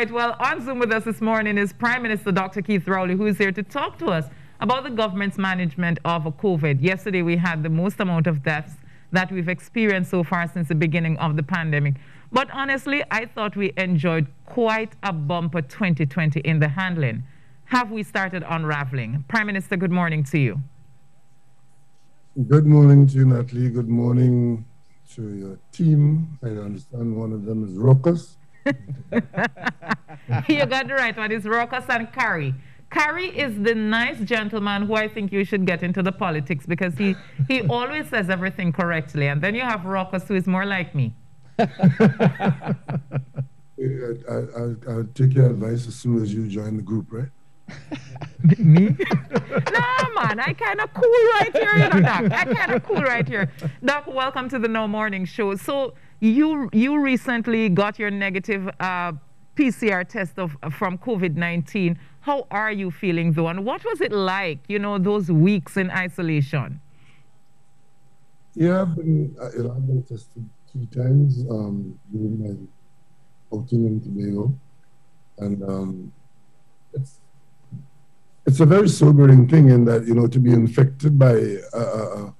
right. Well, on Zoom with us this morning is Prime Minister Dr. Keith Rowley, who is here to talk to us about the government's management of COVID. Yesterday, we had the most amount of deaths that we've experienced so far since the beginning of the pandemic. But honestly, I thought we enjoyed quite a bumper 2020 in the handling. Have we started unraveling? Prime Minister, good morning to you. Good morning to you, Natalee. Good morning to your team. I understand one of them is Raucous. you got the right one. It's Raucous and Carrie. Carrie is the nice gentleman who I think you should get into the politics because he, he always says everything correctly. And then you have Raucous, who is more like me. I, will take your advice as soon as you join the group, right? Me? no, man, I kind of cool right here, you know, Doc. I kind of cool right here. Doc, welcome to the NOW Morning Show. So you you recently got your negative uh, PCR test of from COVID-19. How are you feeling though, and what was it like? You know, those weeks in isolation. Yeah, I've been uh, I've been tested three times um, during my outing in Tobago, and um, it's it's a very sobering thing in that you know to be infected by a, a,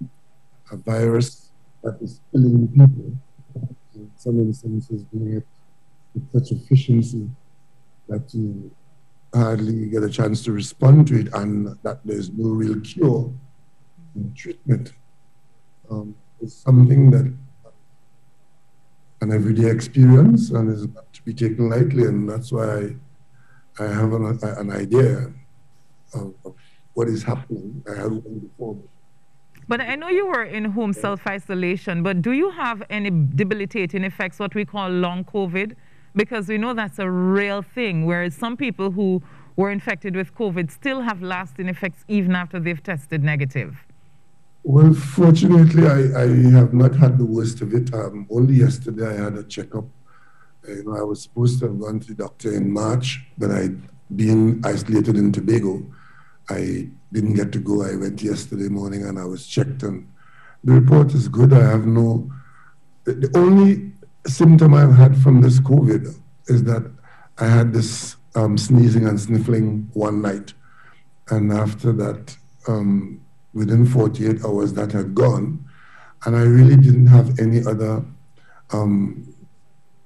a virus that is killing people. In some instances, doing it with such efficiency that you hardly get a chance to respond to it, and that there's no real cure and treatment. Um, is something that an everyday experience and is not to be taken lightly, and that's why I, I have an, an idea of, of what is happening. I had one before. But I know you were in home self isolation, but do you have any debilitating effects, what we call long COVID? Because we know that's a real thing, whereas some people who were infected with COVID still have lasting effects even after they've tested negative. Well, fortunately, I, I have not had the worst of it. Um, only yesterday I had a checkup. You know, I was supposed to have gone to the doctor in March, but I, being isolated in Tobago, I didn't get to go. I went yesterday morning and I was checked, and the report is good. I have no. The only symptom I've had from this COVID is that I had this um, sneezing and sniffling one night, and after that, um, within 48 hours, that had gone, and I really didn't have any other um,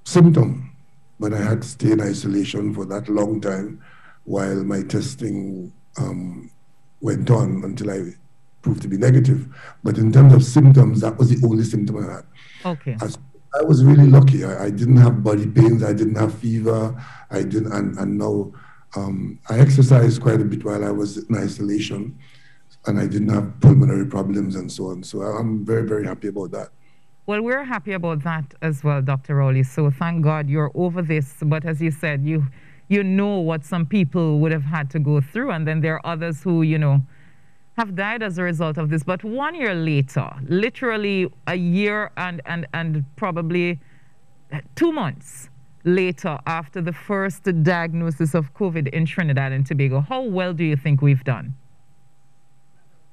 symptom. But I had to stay in isolation for that long time while my testing um, went on until I proved to be negative. But in terms of symptoms, that was the only symptom I had. Okay. As, I was really lucky. I, I, didn't have body pains. I didn't have fever. I didn't, and, and now um, I exercised quite a bit while I was in isolation, and I didn't have pulmonary problems and so on. So I'm very, very happy about that. Well, we're happy about that as well, Dr. Rowley. So thank God you're over this. But as you said, you you know what some people would have had to go through. And then there are others who, you know, have died as a result of this. But one year later, literally a year and, and, and probably two months later after the first diagnosis of COVID in Trinidad and Tobago, how well do you think we've done?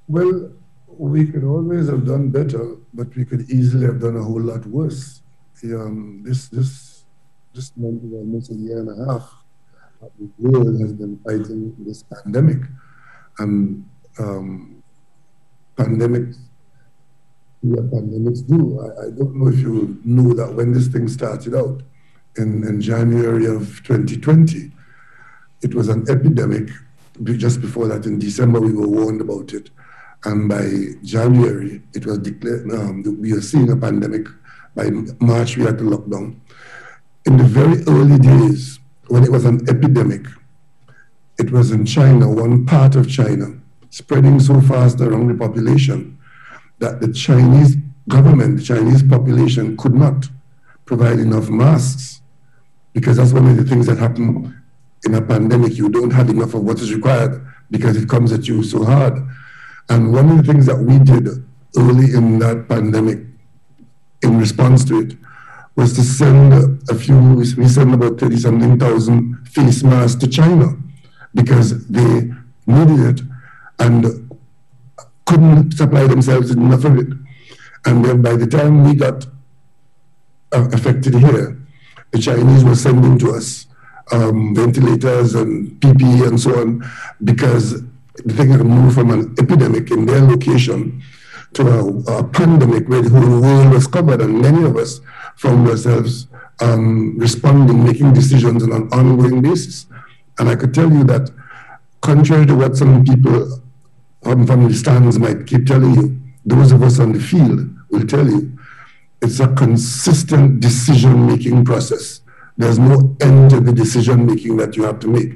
Well, we could always have done better, but we could easily have done a whole lot worse. Um, this, this, this month is almost a year and a half the world has been fighting this pandemic. And um, pandemics, what pandemics do. I, I, don't know if you know that when this thing started out in, in January of 2020, it was an epidemic. Just before that, in December, we were warned about it. And by January, it was declared um, we were seeing a pandemic. By March, we had to lock down. In the very early days, when it was an epidemic. It was in China, one part of China, spreading so fast around the population that the Chinese government, the Chinese population could not provide enough masks because that's one of the things that happen in a pandemic. You don't have enough of what is required because it comes at you so hard. And one of the things that we did early in that pandemic in response to it was to send a few, we sent about 30 something thousand face masks to China because they needed it and couldn't supply themselves enough of it. And then by the time we got uh, affected here, the Chinese were sending to us um, ventilators and PPE and so on, because the thing had moved from an epidemic in their location to a, a, pandemic where the whole world was covered, and many of us found ourselves um, responding, making decisions on an ongoing basis. And I could tell you that, contrary to what some people from, from the stands might keep telling you, those of us on the field will tell you, it's a consistent decision making process. There's no end to the decision making that you have to make.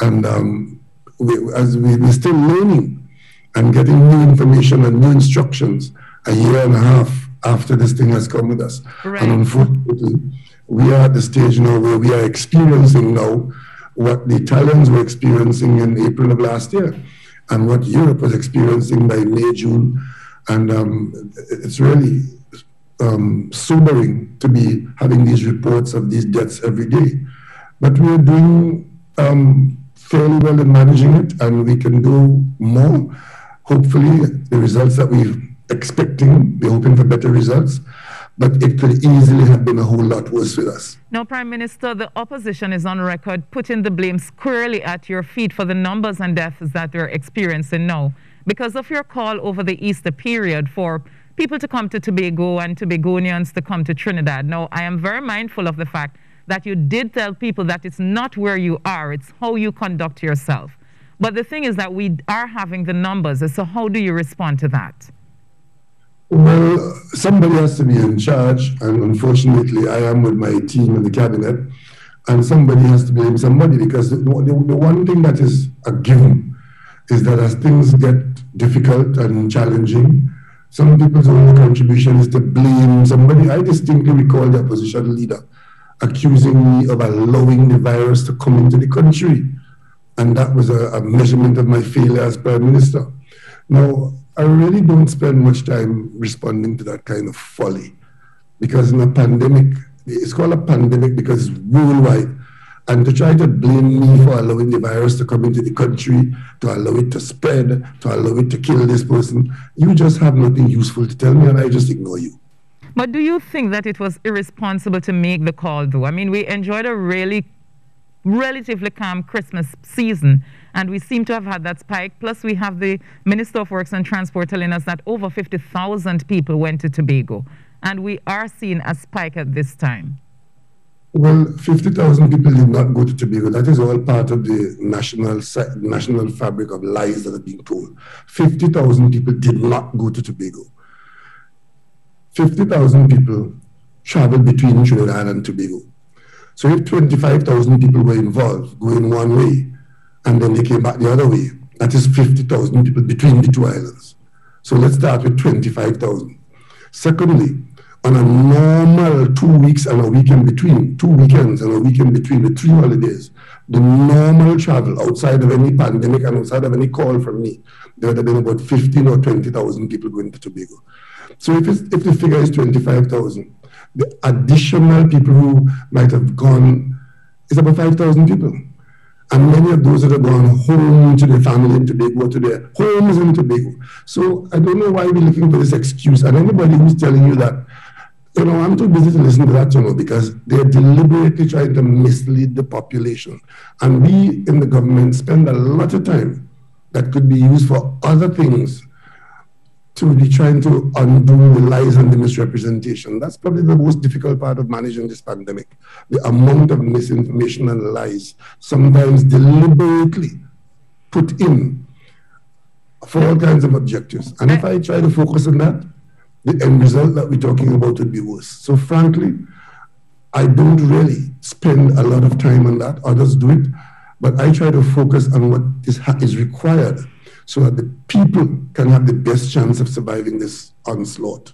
And um, we, as we, we're still learning and getting new information and new instructions a year and a half after this thing has come with us. Right. And unfortunately, we are at the stage now where we are experiencing now what the Italians were experiencing in April of last year and what Europe was experiencing by May, June. And um, it's really um, sobering to be having these reports of these deaths every day. But we're doing um, fairly well in managing it, and we can do more. Hopefully, the results that we're expecting, we're hoping for better results but it could easily have been a whole lot worse with us. Now, Prime Minister, the opposition is on record putting the blame squarely at your feet for the numbers and deaths that we're experiencing now because of your call over the Easter period for people to come to Tobago and Tobagonians to come to Trinidad. Now, I am very mindful of the fact that you did tell people that it's not where you are, it's how you conduct yourself. But the thing is that we are having the numbers, so how do you respond to that? Well, somebody has to be in charge, and unfortunately, I am with my team in the cabinet, and somebody has to blame somebody because the, the, the one thing that is a given is that as things get difficult and challenging, some people's only contribution is to blame somebody. I distinctly recall the opposition leader accusing me of allowing the virus to come into the country. And that was a, a measurement of my failure as prime minister. Now, I really don't spend much time responding to that kind of folly because in a pandemic, it's called a pandemic because it's worldwide. And to try to blame me for allowing the virus to come into the country, to allow it to spread, to allow it to kill this person, you just have nothing useful to tell me and I just ignore you. But do you think that it was irresponsible to make the call, though? I mean, we enjoyed a really relatively calm Christmas season and we seem to have had that spike. Plus, we have the Minister of Works and Transport telling us that over 50,000 people went to Tobago. And we are seeing a spike at this time. Well, 50,000 people did not go to Tobago. That is all part of the national national fabric of lies that are being told. 50,000 people did not go to Tobago. 50,000 people traveled between Trinidad and Tobago. So if 25,000 people were involved, going one way, and then they came back the other way. That is 50,000 people between the two islands. So let's start with 25,000. Secondly, on a normal two weeks and a weekend between, two weekends and a weekend between the three holidays, the normal travel outside of any pandemic and outside of any call from me, there would have been about 15 or 20,000 people going to Tobago. So if, if the figure is 25,000, the additional people who might have gone is about 5,000 people. And many of those that have gone home to their family in Tobago, to their homes in Tobago. So I don't know why we're looking for this excuse. And anybody who's telling you that, you know, I'm too busy to listen to that, you know, because they're deliberately trying to mislead the population. And we in the government spend a lot of time that could be used for other things to be trying to undo the lies and the misrepresentation. That's probably the most difficult part of managing this pandemic. The amount of misinformation and lies, sometimes deliberately put in for all kinds of objectives. And if I try to focus on that, the end result that we're talking about would be worse. So frankly, I don't really spend a lot of time on that. Others do it. But I try to focus on what is, is required so that the people can have the best chance of surviving this onslaught.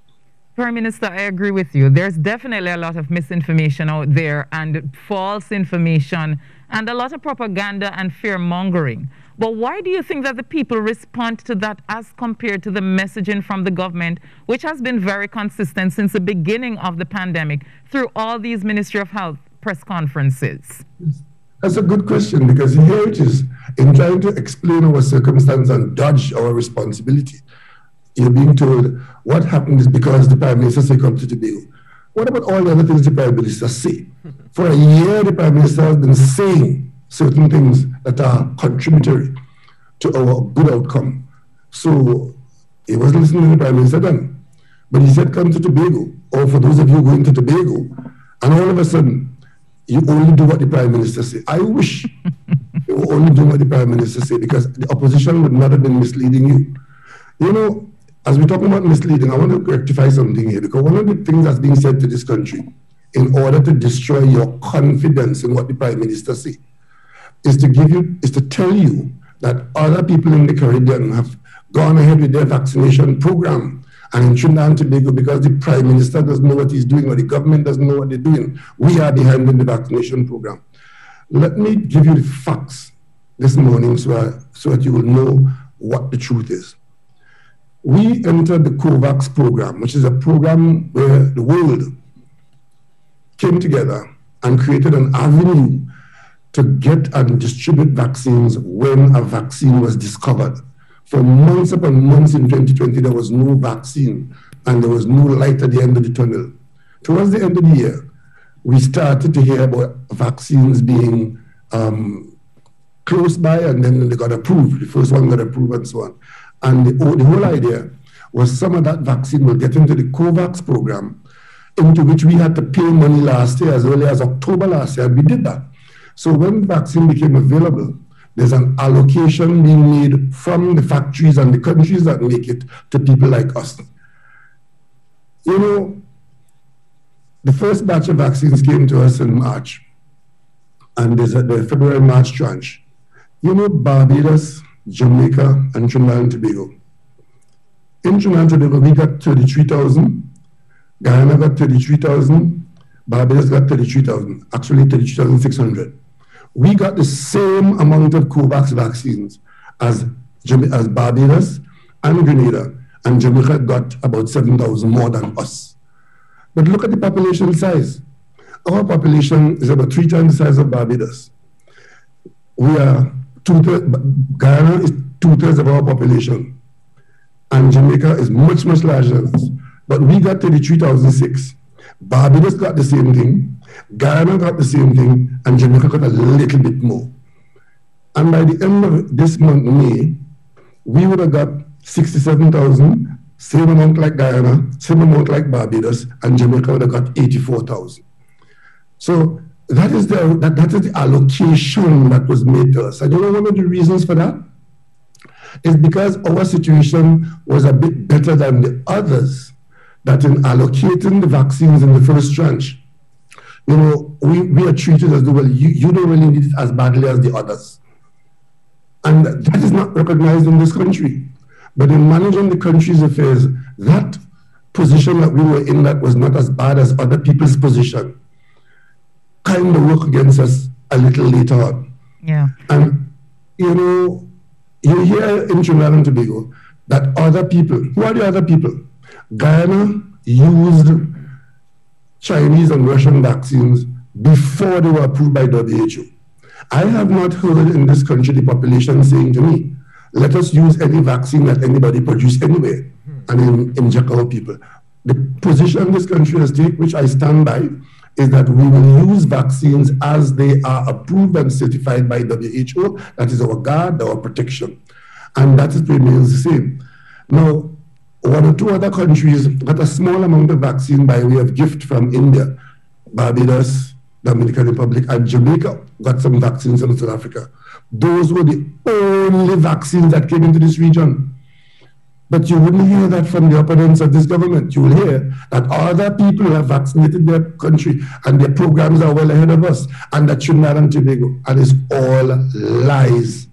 Prime Minister, I agree with you. There's definitely a lot of misinformation out there and false information and a lot of propaganda and fear mongering. But why do you think that the people respond to that as compared to the messaging from the government, which has been very consistent since the beginning of the pandemic through all these Ministry of Health press conferences? That's a good question because here it is in trying to explain our circumstance and dodge our responsibility. You're being told what happened is because the Prime Minister said come to Tobago. What about all the other things the Prime Minister say? For a year, the Prime Minister has been saying certain things that are contributory to our good outcome. So he wasn't listening to the Prime Minister then. But he said, come to Tobago, or for those of you going to Tobago, and all of a sudden, you only do what the Prime Minister say. I wish you would only do what the Prime Minister say because the opposition would not have been misleading you. You know, as we're talking about misleading, I want to rectify something here because one of the things that's being said to this country in order to destroy your confidence in what the Prime Minister say is to give you, is to tell you that other people in the Caribbean have gone ahead with their vaccination program and in Trinidad and Tobago, because the prime minister doesn't know what he's doing or the government doesn't know what they're doing, we are behind in the vaccination program. Let me give you the facts this morning so, I, so that you will know what the truth is. We entered the COVAX program, which is a program where the world came together and created an avenue to get and distribute vaccines when a vaccine was discovered. For months upon months in 2020, there was no vaccine and there was no light at the end of the tunnel. Towards the end of the year, we started to hear about vaccines being um, close by and then they got approved. The first one got approved and so on. And the, the whole idea was some of that vaccine will get into the COVAX program, into which we had to pay money last year, as early as October last year. And we did that. So when vaccine became available, there's an allocation being made from the factories and the countries that make it to people like us. You know, the first batch of vaccines came to us in March, and there's a, the February March tranche. You know, Barbados, Jamaica, and Trinidad and Tobago. In Trinidad and Tobago, we got 33,000, Guyana got 33,000, Barbados got 33,000, actually 33,600 we got the same amount of COVAX vaccines as, as Barbados and Grenada, and Jamaica got about 7,000 more than us. But look at the population size. Our population is about three times the size of Barbados. We are two thirds, Guyana is two thirds of our population, and Jamaica is much, much larger than us. But we got 33,006. Barbados got the same thing, Guyana got the same thing, and Jamaica got a little bit more. And by the end of this month, May, we would have got 67,000, same amount like Guyana, same amount like Barbados, and Jamaica would have got 84,000. So that is, the, that, that is the allocation that was made to us. I don't know one of the reasons for that is because our situation was a bit better than the others that in allocating the vaccines in the first tranche, you know, we, we are treated as though, well, you, you don't really need it as badly as the others. And that is not recognized in this country. But in managing the country's affairs, that position that we were in that was not as bad as other people's position kind of work against us a little later on. Yeah. And, you know, you hear in Trinidad and Tobago that other people, who are the other people? Guyana used Chinese and Russian vaccines before they were approved by WHO. I have not heard in this country the population saying to me, let us use any vaccine that anybody produce anywhere and in, inject our people. The position this country has taken, which I stand by, is that we will use vaccines as they are approved and certified by WHO. That is our guard, our protection. And that remains the same. Now, one or two other countries got a small amount of vaccine by way of gift from India, Barbados, Dominican Republic, and Jamaica got some vaccines from South Africa. Those were the only vaccines that came into this region. But you wouldn't hear that from the opponents of this government. You will hear that other people have vaccinated their country and their programs are well ahead of us, and that Trinidad and Tobago. And it's all lies.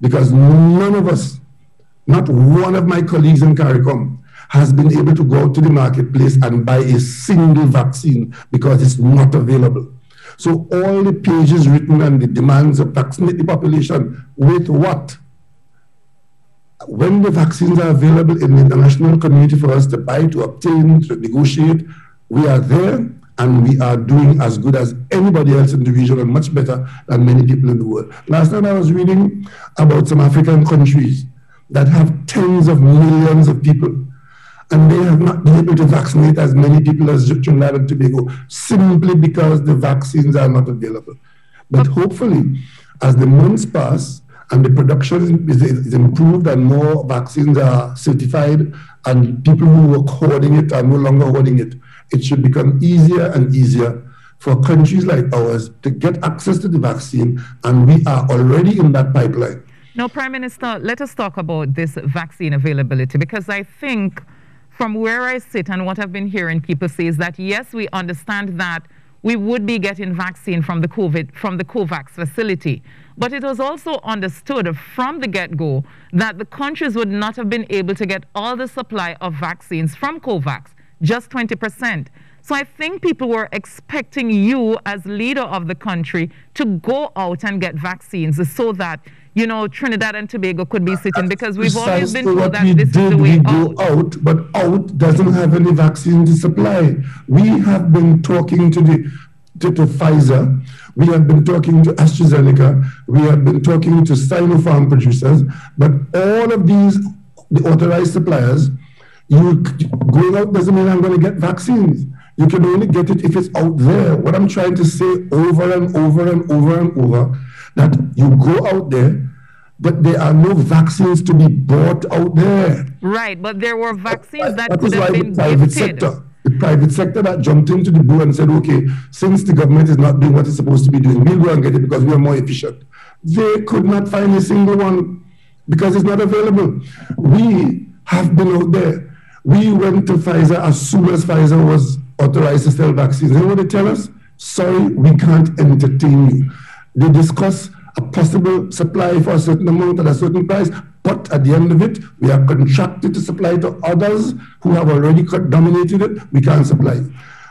Because none of us not one of my colleagues in CARICOM has been able to go to the marketplace and buy a single vaccine because it's not available. So all the pages written and the demands of vaccinate the population with what? When the vaccines are available in the international community for us to buy, to obtain, to negotiate, we are there and we are doing as good as anybody else in the region and much better than many people in the world. Last night I was reading about some African countries that have tens of millions of people. and they have not been able to vaccinate as many people as Trinidad and Tobago simply because the vaccines are not available. But oh. hopefully, as the months pass and the production is, is improved and more vaccines are certified and people who were hoarding it are no longer hoarding it, it should become easier and easier for countries like ours to get access to the vaccine, and we are already in that pipeline. Now, Prime Minister, let us talk about this vaccine availability because I think from where I sit and what I've been hearing people say is that yes, we understand that we would be getting vaccine from the COVID from the COVAX facility, but it was also understood from the get-go that the countries would not have been able to get all the supply of vaccines from COVAX, just 20 percent. So I think people were expecting you as leader of the country to go out and get vaccines so that you know, Trinidad and Tobago could be uh, sitting uh, because we've always been told that this did, is the way we out. go out. But out doesn't have any vaccine to supply. We have been talking to the to, to Pfizer, we have been talking to AstraZeneca, we have been talking to Sinopharm producers, but all of these, the authorized suppliers, you going out doesn't mean I'm going to get vaccines. You can only get it if it's out there. What I'm trying to say over and over and over and over that you go out there, but there are no vaccines to be bought out there. Right, but there were vaccines that, that could have been private gifted. sector. The private sector that jumped into the boat and said, okay, since the government is not doing what it's supposed to be doing, we'll go and get it because we are more efficient. They could not find a single one because it's not available. We have been out there. We went to Pfizer as soon as Pfizer was authorized to sell vaccines. You know what they tell us? Sorry, we can't entertain you. They discuss a possible supply for a certain amount at a certain price, but at the end of it, we are contracted to supply to others who have already dominated it. We can't supply.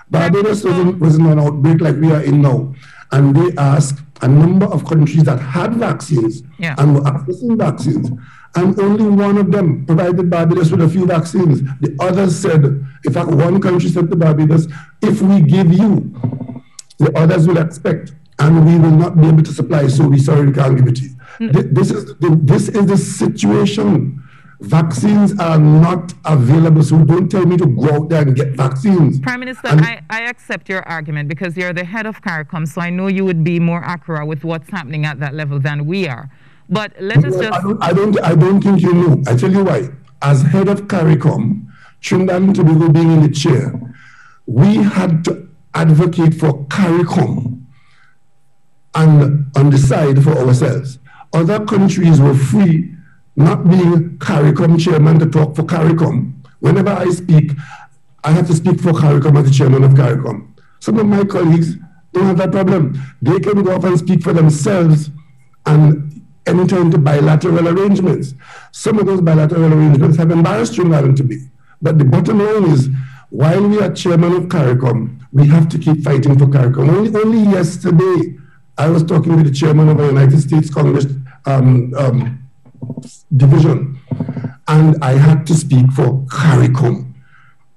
Barbados was in, was in an outbreak like we are in now, and they asked a number of countries that had vaccines yeah. and were accessing vaccines, and only one of them provided Barbados with a few vaccines. The others said, in fact, one country said to Barbados, if we give you, the others will expect and we will not be able to supply, so we sorry we can't give it to you. Mm. This is the, this is the situation. Vaccines are not available, so don't tell me to go out there and get vaccines. Prime Minister, I, I accept your argument because you're the head of CARICOM, so I know you would be more accurate with what's happening at that level than we are. But let us just. I don't, I don't, I don't think you know. I tell you why. As head of CARICOM, Trinidad and Tobago being in the chair, we had to advocate for CARICOM and on the side for ourselves. Other countries were free, not being CARICOM chairman to talk for CARICOM. Whenever I speak, I have to speak for CARICOM as the chairman of CARICOM. Some of my colleagues don't have that problem. They can go off and speak for themselves and enter into bilateral arrangements. Some of those bilateral arrangements have embarrassed Trinidad to be. But the bottom line is, while we are chairman of CARICOM, we have to keep fighting for CARICOM. Only, only yesterday, I was talking with the chairman of the United States Congress um, um, division, and I had to speak for CARICOM.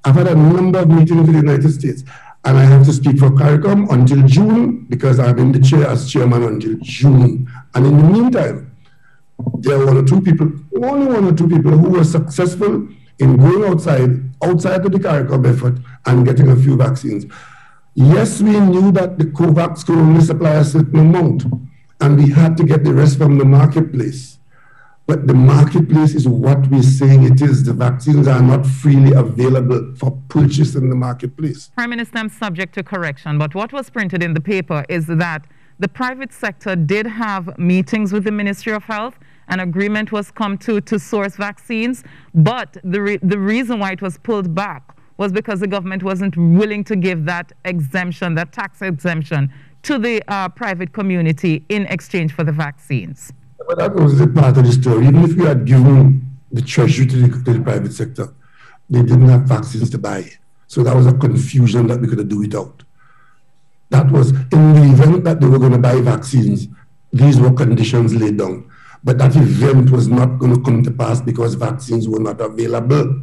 I've had a number of meetings with the United States, and I have to speak for CARICOM until June because I'm in the chair as chairman until June. And in the meantime, there are one or two people, only one or two people who were successful in going outside, outside of the CARICOM effort and getting a few vaccines. Yes, we knew that the COVAX could only supply a certain amount, and we had to get the rest from the marketplace. But the marketplace is what we're saying it is. The vaccines are not freely available for purchase in the marketplace. Prime Minister, I'm subject to correction, but what was printed in the paper is that the private sector did have meetings with the Ministry of Health. An agreement was come to to source vaccines, but the, re the reason why it was pulled back was because the government wasn't willing to give that exemption, that tax exemption, to the uh, private community in exchange for the vaccines. But that was the part of the story. Even if we had given the treasury to the, to the private sector, they didn't have vaccines to buy. So that was a confusion that we could do without. That was in the event that they were going to buy vaccines, these were conditions laid down. But that event was not going to come to pass because vaccines were not available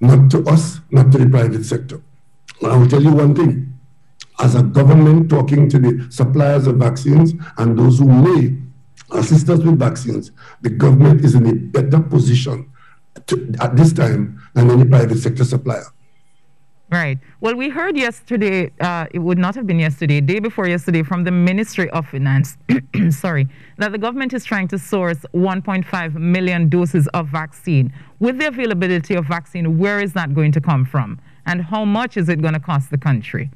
not to us, not to the private sector. I will tell you one thing. As a government talking to the suppliers of vaccines and those who may assist us with vaccines, the government is in a better position to, at this time than any private sector supplier. Right. Well, we heard yesterday, uh, it would not have been yesterday, day before yesterday, from the Ministry of Finance, sorry, that the government is trying to source 1.5 million doses of vaccine. With the availability of vaccine, where is that going to come from? And how much is it going to cost the country?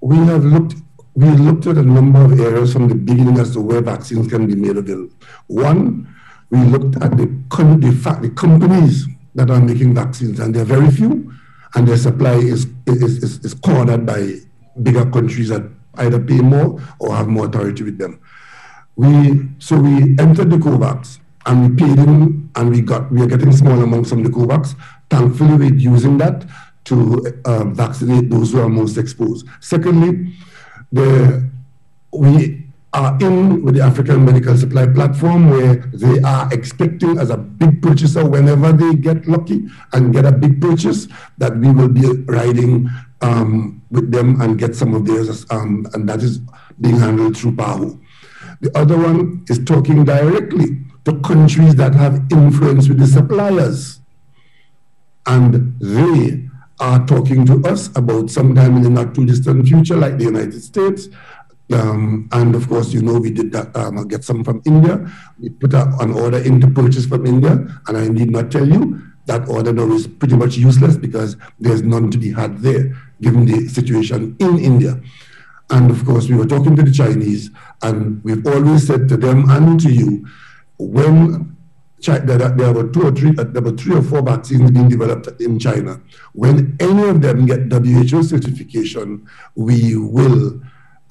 We have looked we looked at a number of areas from the beginning as to where vaccines can be made available. One, we looked at the, the, fact, the companies that are making vaccines, and there are very few and their supply is, is, is, is cornered by bigger countries that either pay more or have more authority with them. We so we entered the COVAX and we paid in and we got we are getting small amounts from the COVAX. Thankfully, we're using that to uh, vaccinate those who are most exposed. Secondly, we are in with the African Medical Supply Platform where they are expecting as a big purchaser whenever they get lucky and get a big purchase that we will be riding um, with them and get some of theirs um, and that is being handled through PAHO. The other one is talking directly to countries that have influence with the suppliers and they are talking to us about sometime in the not too distant future like the United States um, and of course, you know, we did that, um, get some from India. We put an order into purchase from India. And I need not tell you that order now is pretty much useless because there's none to be had there, given the situation in India. And of course, we were talking to the Chinese, and we've always said to them and to you, when China, there were two or three, uh, there were three or four vaccines being developed in China. When any of them get WHO certification, we will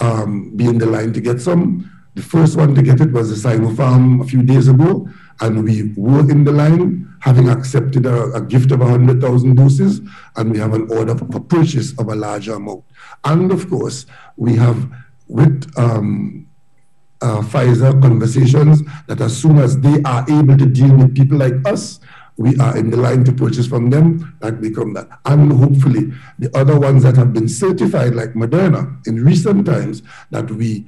um, be in the line to get some. The first one to get it was the Sinopharm a few days ago, and we were in the line, having accepted a, a gift of 100,000 doses, and we have an order for purchase of a larger amount. And of course, we have with um, uh, Pfizer conversations that as soon as they are able to deal with people like us, we are in the line to purchase from them, that become that. And hopefully the other ones that have been certified, like Moderna, in recent times, that we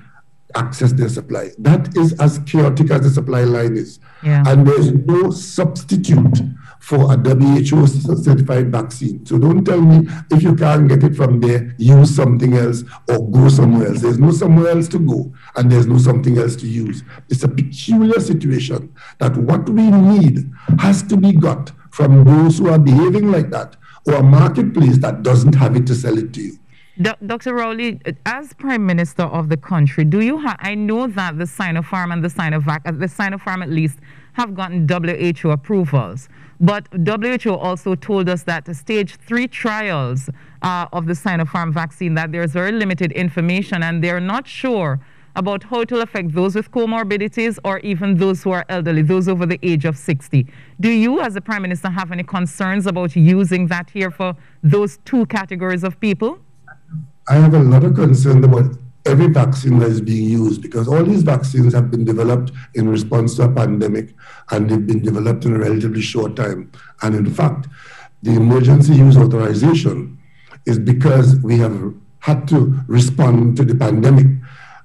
access their supply. That is as chaotic as the supply line is. Yeah. And there's no substitute for a WHO certified vaccine. So don't tell me if you can't get it from there, use something else or go somewhere else. There's no somewhere else to go and there's no something else to use. It's a peculiar situation that what we need has to be got from those who are behaving like that or a marketplace that doesn't have it to sell it to you. Dr. Rowley, as Prime Minister of the country, do you have, I know that the Sinopharm and the Sinovac, uh, the Sinopharm at least, have gotten WHO approvals. But WHO also told us that the stage three trials uh, of the Sinopharm vaccine, that there's very limited information and they're not sure about how it will affect those with comorbidities or even those who are elderly, those over the age of 60. Do you, as the Prime Minister, have any concerns about using that here for those two categories of people? I have a lot of concern about every vaccine that is being used because all these vaccines have been developed in response to a pandemic and they've been developed in a relatively short time. And in fact, the emergency use authorization is because we have had to respond to the pandemic.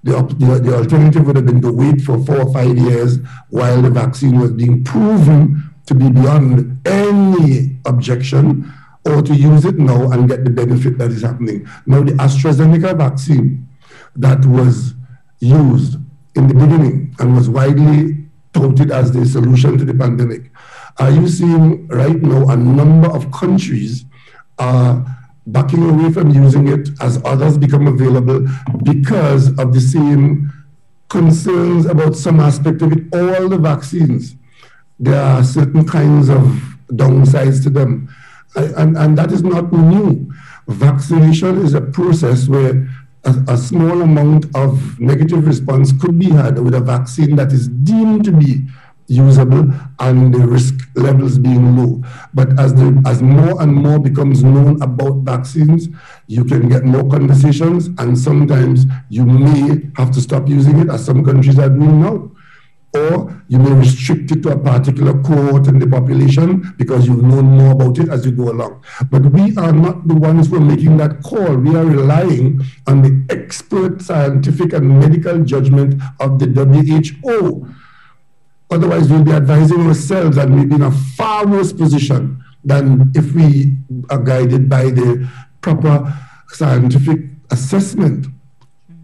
The, the, the alternative would have been to wait for four or five years while the vaccine was being proven to be beyond any objection or to use it now and get the benefit that is happening. Now, the AstraZeneca vaccine that was used in the beginning and was widely touted as the solution to the pandemic. Are you seeing right now a number of countries are backing away from using it as others become available because of the same concerns about some aspect of it? All the vaccines, there are certain kinds of downsides to them. And, and that is not new. Vaccination is a process where a, a, small amount of negative response could be had with a vaccine that is deemed to be usable and the risk levels being low. But as the, as more and more becomes known about vaccines, you can get more conversations and sometimes you may have to stop using it as some countries are doing now or you may restrict it to a particular cohort in the population because you've known more about it as you go along. But we are not the ones who are making that call. We are relying on the expert scientific and medical judgment of the WHO. Otherwise, we'll be advising ourselves and we'll be in a far worse position than if we are guided by the proper scientific assessment.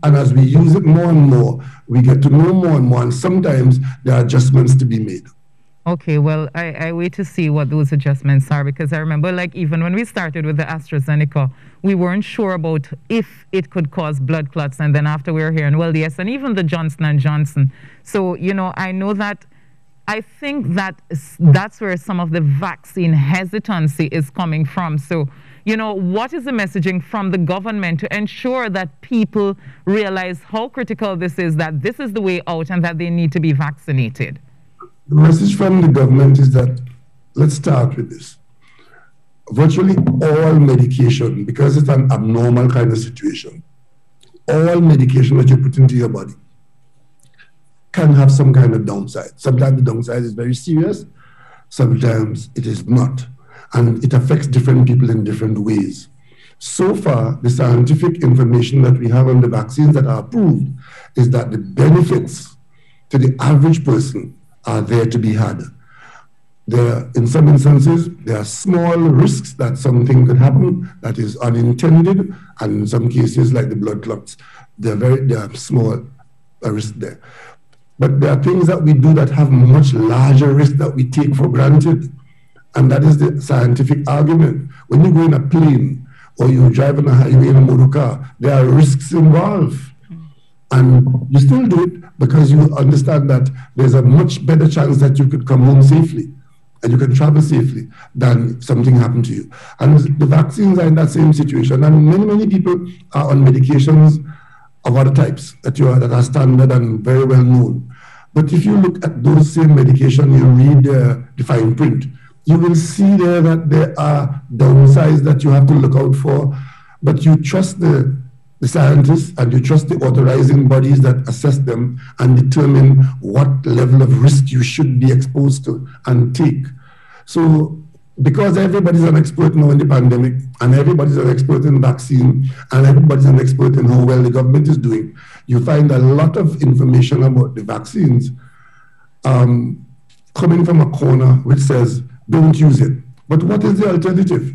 And as we use it more and more, we get to know more and more, and sometimes there are adjustments to be made. Okay, well, I, I wait to see what those adjustments are because I remember, like, even when we started with the AstraZeneca, we weren't sure about if it could cause blood clots, and then after we were hearing, well, yes, and even the Johnson and Johnson. So, you know, I know that I think that that's where some of the vaccine hesitancy is coming from. So, you know, what is the messaging from the government to ensure that people realize how critical this is, that this is the way out, and that they need to be vaccinated? The message from the government is that let's start with this. Virtually all medication, because it's an abnormal kind of situation, all medication that you put into your body can have some kind of downside. Sometimes the downside is very serious, sometimes it is not. And it affects different people in different ways. So far, the scientific information that we have on the vaccines that are approved is that the benefits to the average person are there to be had. There, in some instances, there are small risks that something could happen that is unintended, and in some cases, like the blood clots, they're very they are small uh, risk there. But there are things that we do that have much larger risks that we take for granted, and that is the scientific argument. When you go in a plane or you drive on a highway in a motor car, there are risks involved. And you still do it because you understand that there's a much better chance that you could come home safely and you can travel safely than something happened to you. And the vaccines are in that same situation. And many, many people are on medications of other types that, you are, that are standard and very well known. But if you look at those same medication, you read the, the fine print, you will see there that there are downsides that you have to look out for. But you trust the the scientists and you trust the authorizing bodies that assess them and determine what level of risk you should be exposed to and take. So because everybody's an expert now in the pandemic and everybody's an expert in vaccine and everybody's an expert in how well the government is doing, you find a lot of information about the vaccines um, coming from a corner which says, don't use it. But what is the alternative?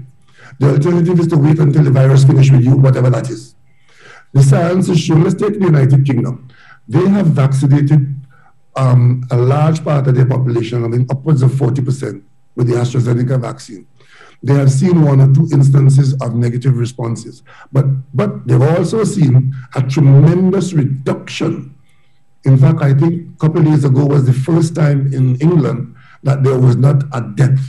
The alternative is to wait until the virus finishes with you, whatever that is. The science is shown, let's take the United Kingdom. They have vaccinated um, a large part of their population, I mean, upwards of 40% with the AstraZeneca vaccine. They have seen one or two instances of negative responses, but, but they've also seen a tremendous reduction. In fact, I think a couple of days ago was the first time in England that there was not a death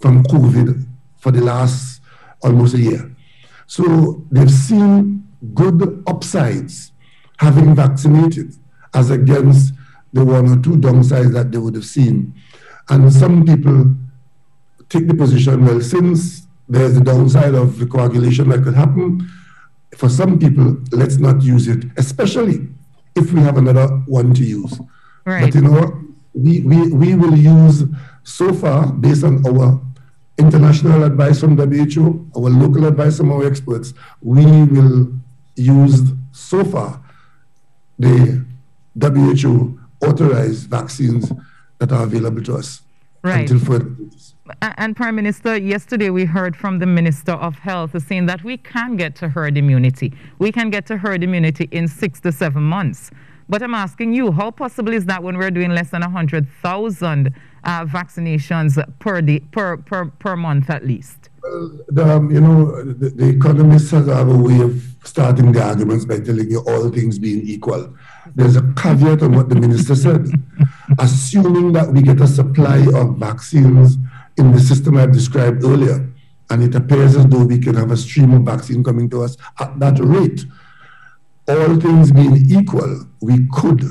from COVID for the last almost a year. So they've seen good upsides having vaccinated as against the one or two downsides that they would have seen. And some people take the position, well, since there's the downside of the coagulation that could happen, for some people, let's not use it, especially if we have another one to use. Right. But you know, we, we, we will use so far, based on our international advice from WHO, our local advice from our experts, we will use so far the WHO authorized vaccines that are available to us right. until further notice. And Prime Minister, yesterday we heard from the Minister of Health saying that we can get to herd immunity. We can get to herd immunity in six to seven months. But I'm asking you, how possible is that when we're doing less than 100,000 uh, vaccinations per, day, per, per, per month at least? Well, the, um, you know, the, the economists have a way of starting the arguments by telling you all things being equal. There's a caveat on what the minister said. Assuming that we get a supply of vaccines in the system I've described earlier, and it appears as though we can have a stream of vaccine coming to us at that rate, all things being equal, we could.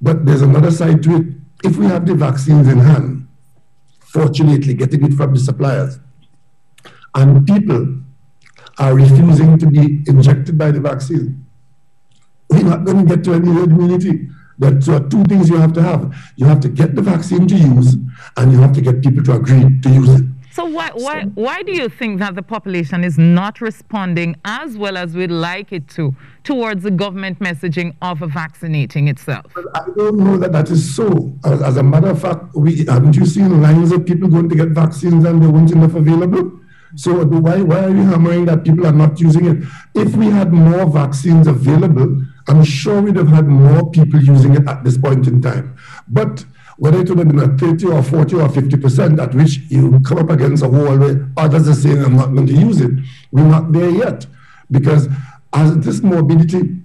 But there's another side to it. If we have the vaccines in hand, fortunately getting it from the suppliers, and people are refusing to be injected by the vaccine, we're not going to get to any herd immunity. There are two things you have to have. You have to get the vaccine to use, and you have to get people to agree to use it. So why, why, why do you think that the population is not responding as well as we'd like it to towards the government messaging of vaccinating itself? I don't know that that is so. As, as a matter of fact, we haven't you seen lines of people going to get vaccines and there weren't enough available? So why, why are you hammering that people are not using it? If we had more vaccines available, I'm sure we'd have had more people using it at this point in time. But whether it would have been a 30 or 40 or 50%, at which you come up against a wall where others are saying, I'm not going to use it, we're not there yet. Because as this morbidity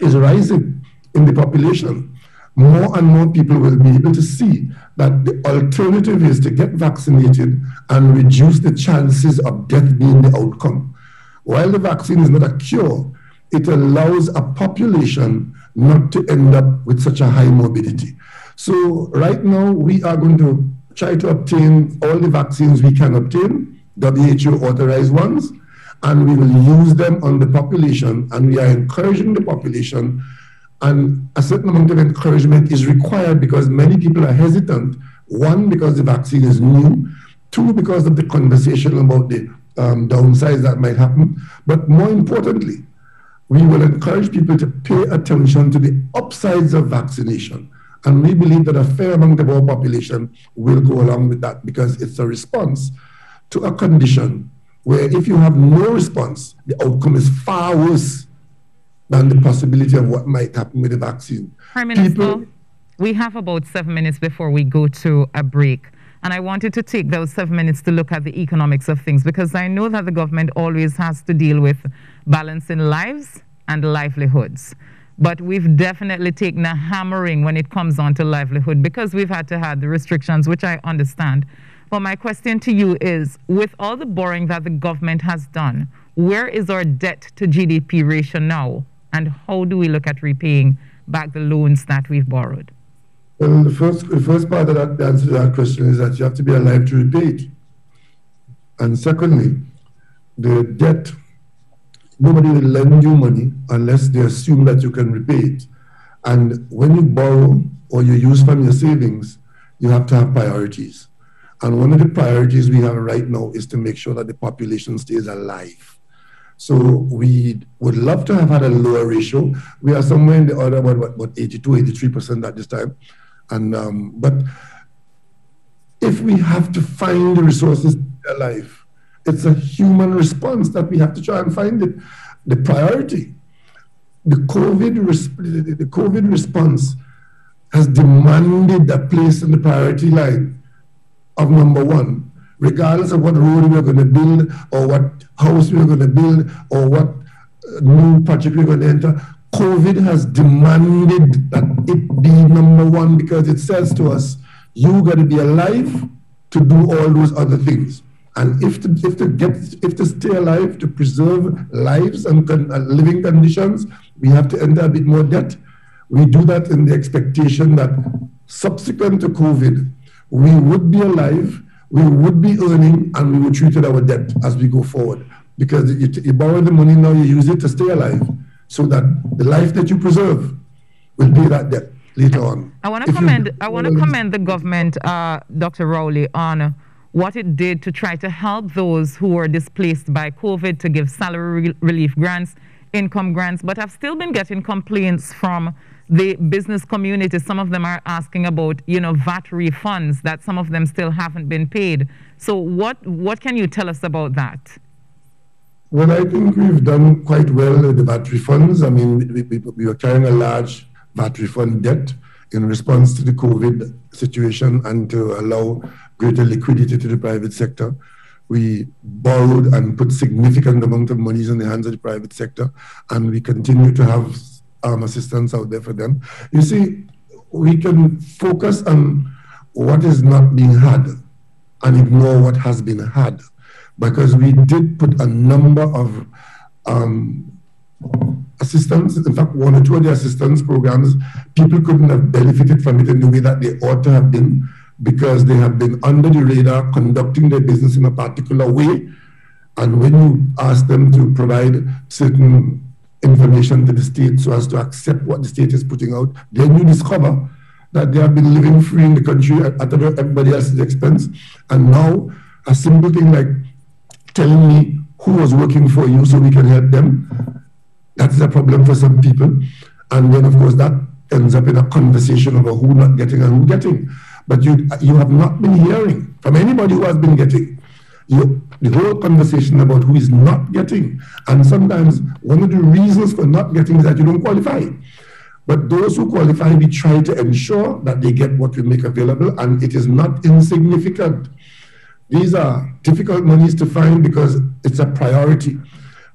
is rising in the population, more and more people will be able to see that the alternative is to get vaccinated and reduce the chances of death being the outcome. While the vaccine is not a cure, it allows a population not to end up with such a high morbidity. So right now we are going to try to obtain all the vaccines we can obtain, WHO authorized ones, and we will use them on the population and we are encouraging the population and a certain amount of encouragement is required because many people are hesitant. One, because the vaccine is new. Two, because of the conversation about the um, downsides that might happen. But more importantly, we will encourage people to pay attention to the upsides of vaccination. And we believe that a fair amount of our population will go along with that because it's a response to a condition where if you have no response, the outcome is far worse than the possibility of what might happen with the vaccine. Prime Minister, People, we have about seven minutes before we go to a break. And I wanted to take those seven minutes to look at the economics of things because I know that the government always has to deal with balancing lives and livelihoods. But we've definitely taken a hammering when it comes on to livelihood because we've had to have the restrictions, which I understand. But my question to you is with all the borrowing that the government has done, where is our debt to GDP ratio now? And how do we look at repaying back the loans that we've borrowed? Well, the first, the first part of that, answer to that question is that you have to be alive to repay it. And secondly, the debt, nobody will lend you money unless they assume that you can repay it. And when you borrow or you use from your savings, you have to have priorities. And one of the priorities we have right now is to make sure that the population stays alive. So we would love to have had a lower ratio. We are somewhere in the order of about, about 82, 83% at this time. And um, but if we have to find the resources alive, it's a human response that we have to try and find it. The priority, the COVID, the COVID response has demanded a place in the priority line of number one, regardless of what road we're going to build or what house we're going to build or what uh, new project we're going to enter. COVID has demanded that it be number one because it says to us, you got to be alive to do all those other things. And if to, if to get if to stay alive, to preserve lives and con, uh, living conditions, we have to enter a bit more debt. We do that in the expectation that subsequent to COVID, we would be alive, we would be earning, and we would treat our debt as we go forward. Because you, you borrow the money now, you use it to stay alive so that the life that you preserve will pay that debt later on. I want to commend. I want to commend the government, uh, Dr. Rowley, on what it did to try to help those who were displaced by COVID to give salary re relief grants, income grants. But I've still been getting complaints from the business community. Some of them are asking about, you know, VAT refunds that some of them still haven't been paid. So what what can you tell us about that? Well, I think we've done quite well with the VAT refunds. I mean, we, we, we were carrying a large VAT refund debt in response to the COVID situation and to allow greater liquidity to the private sector. We borrowed and put significant amount of monies in the hands of the private sector, and we continue to have um, assistance out there for them. You see, we can focus on what is not being had and ignore what has been had because we did put a number of um, assistance, in fact, one or two of the assistance programs, people couldn't have benefited from it in the way that they ought to have been because they have been under the radar conducting their business in a particular way. And when you ask them to provide certain information to the state so as to accept what the state is putting out, then you discover that they have been living free in the country at everybody else's expense. And now A simple thing like telling me who was working for you so we can help them. That's a problem for some people. And then, of course, that ends up in a conversation about who not getting and who getting. But you, you have not been hearing from anybody who has been getting. You, the whole conversation about who is not getting. And sometimes one of the reasons for not getting is that you don't qualify. But those who qualify, we try to ensure that they get what we make available, and it is not insignificant. These are difficult monies to find because it's a priority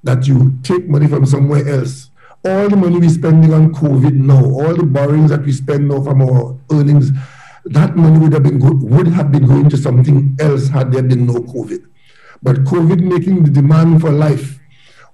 that you take money from somewhere else. All the money we're spending on COVID now, all the borrowings that we spend now from our earnings, that money would have been good, would have been going to something else had there been no COVID. But COVID making the demand for life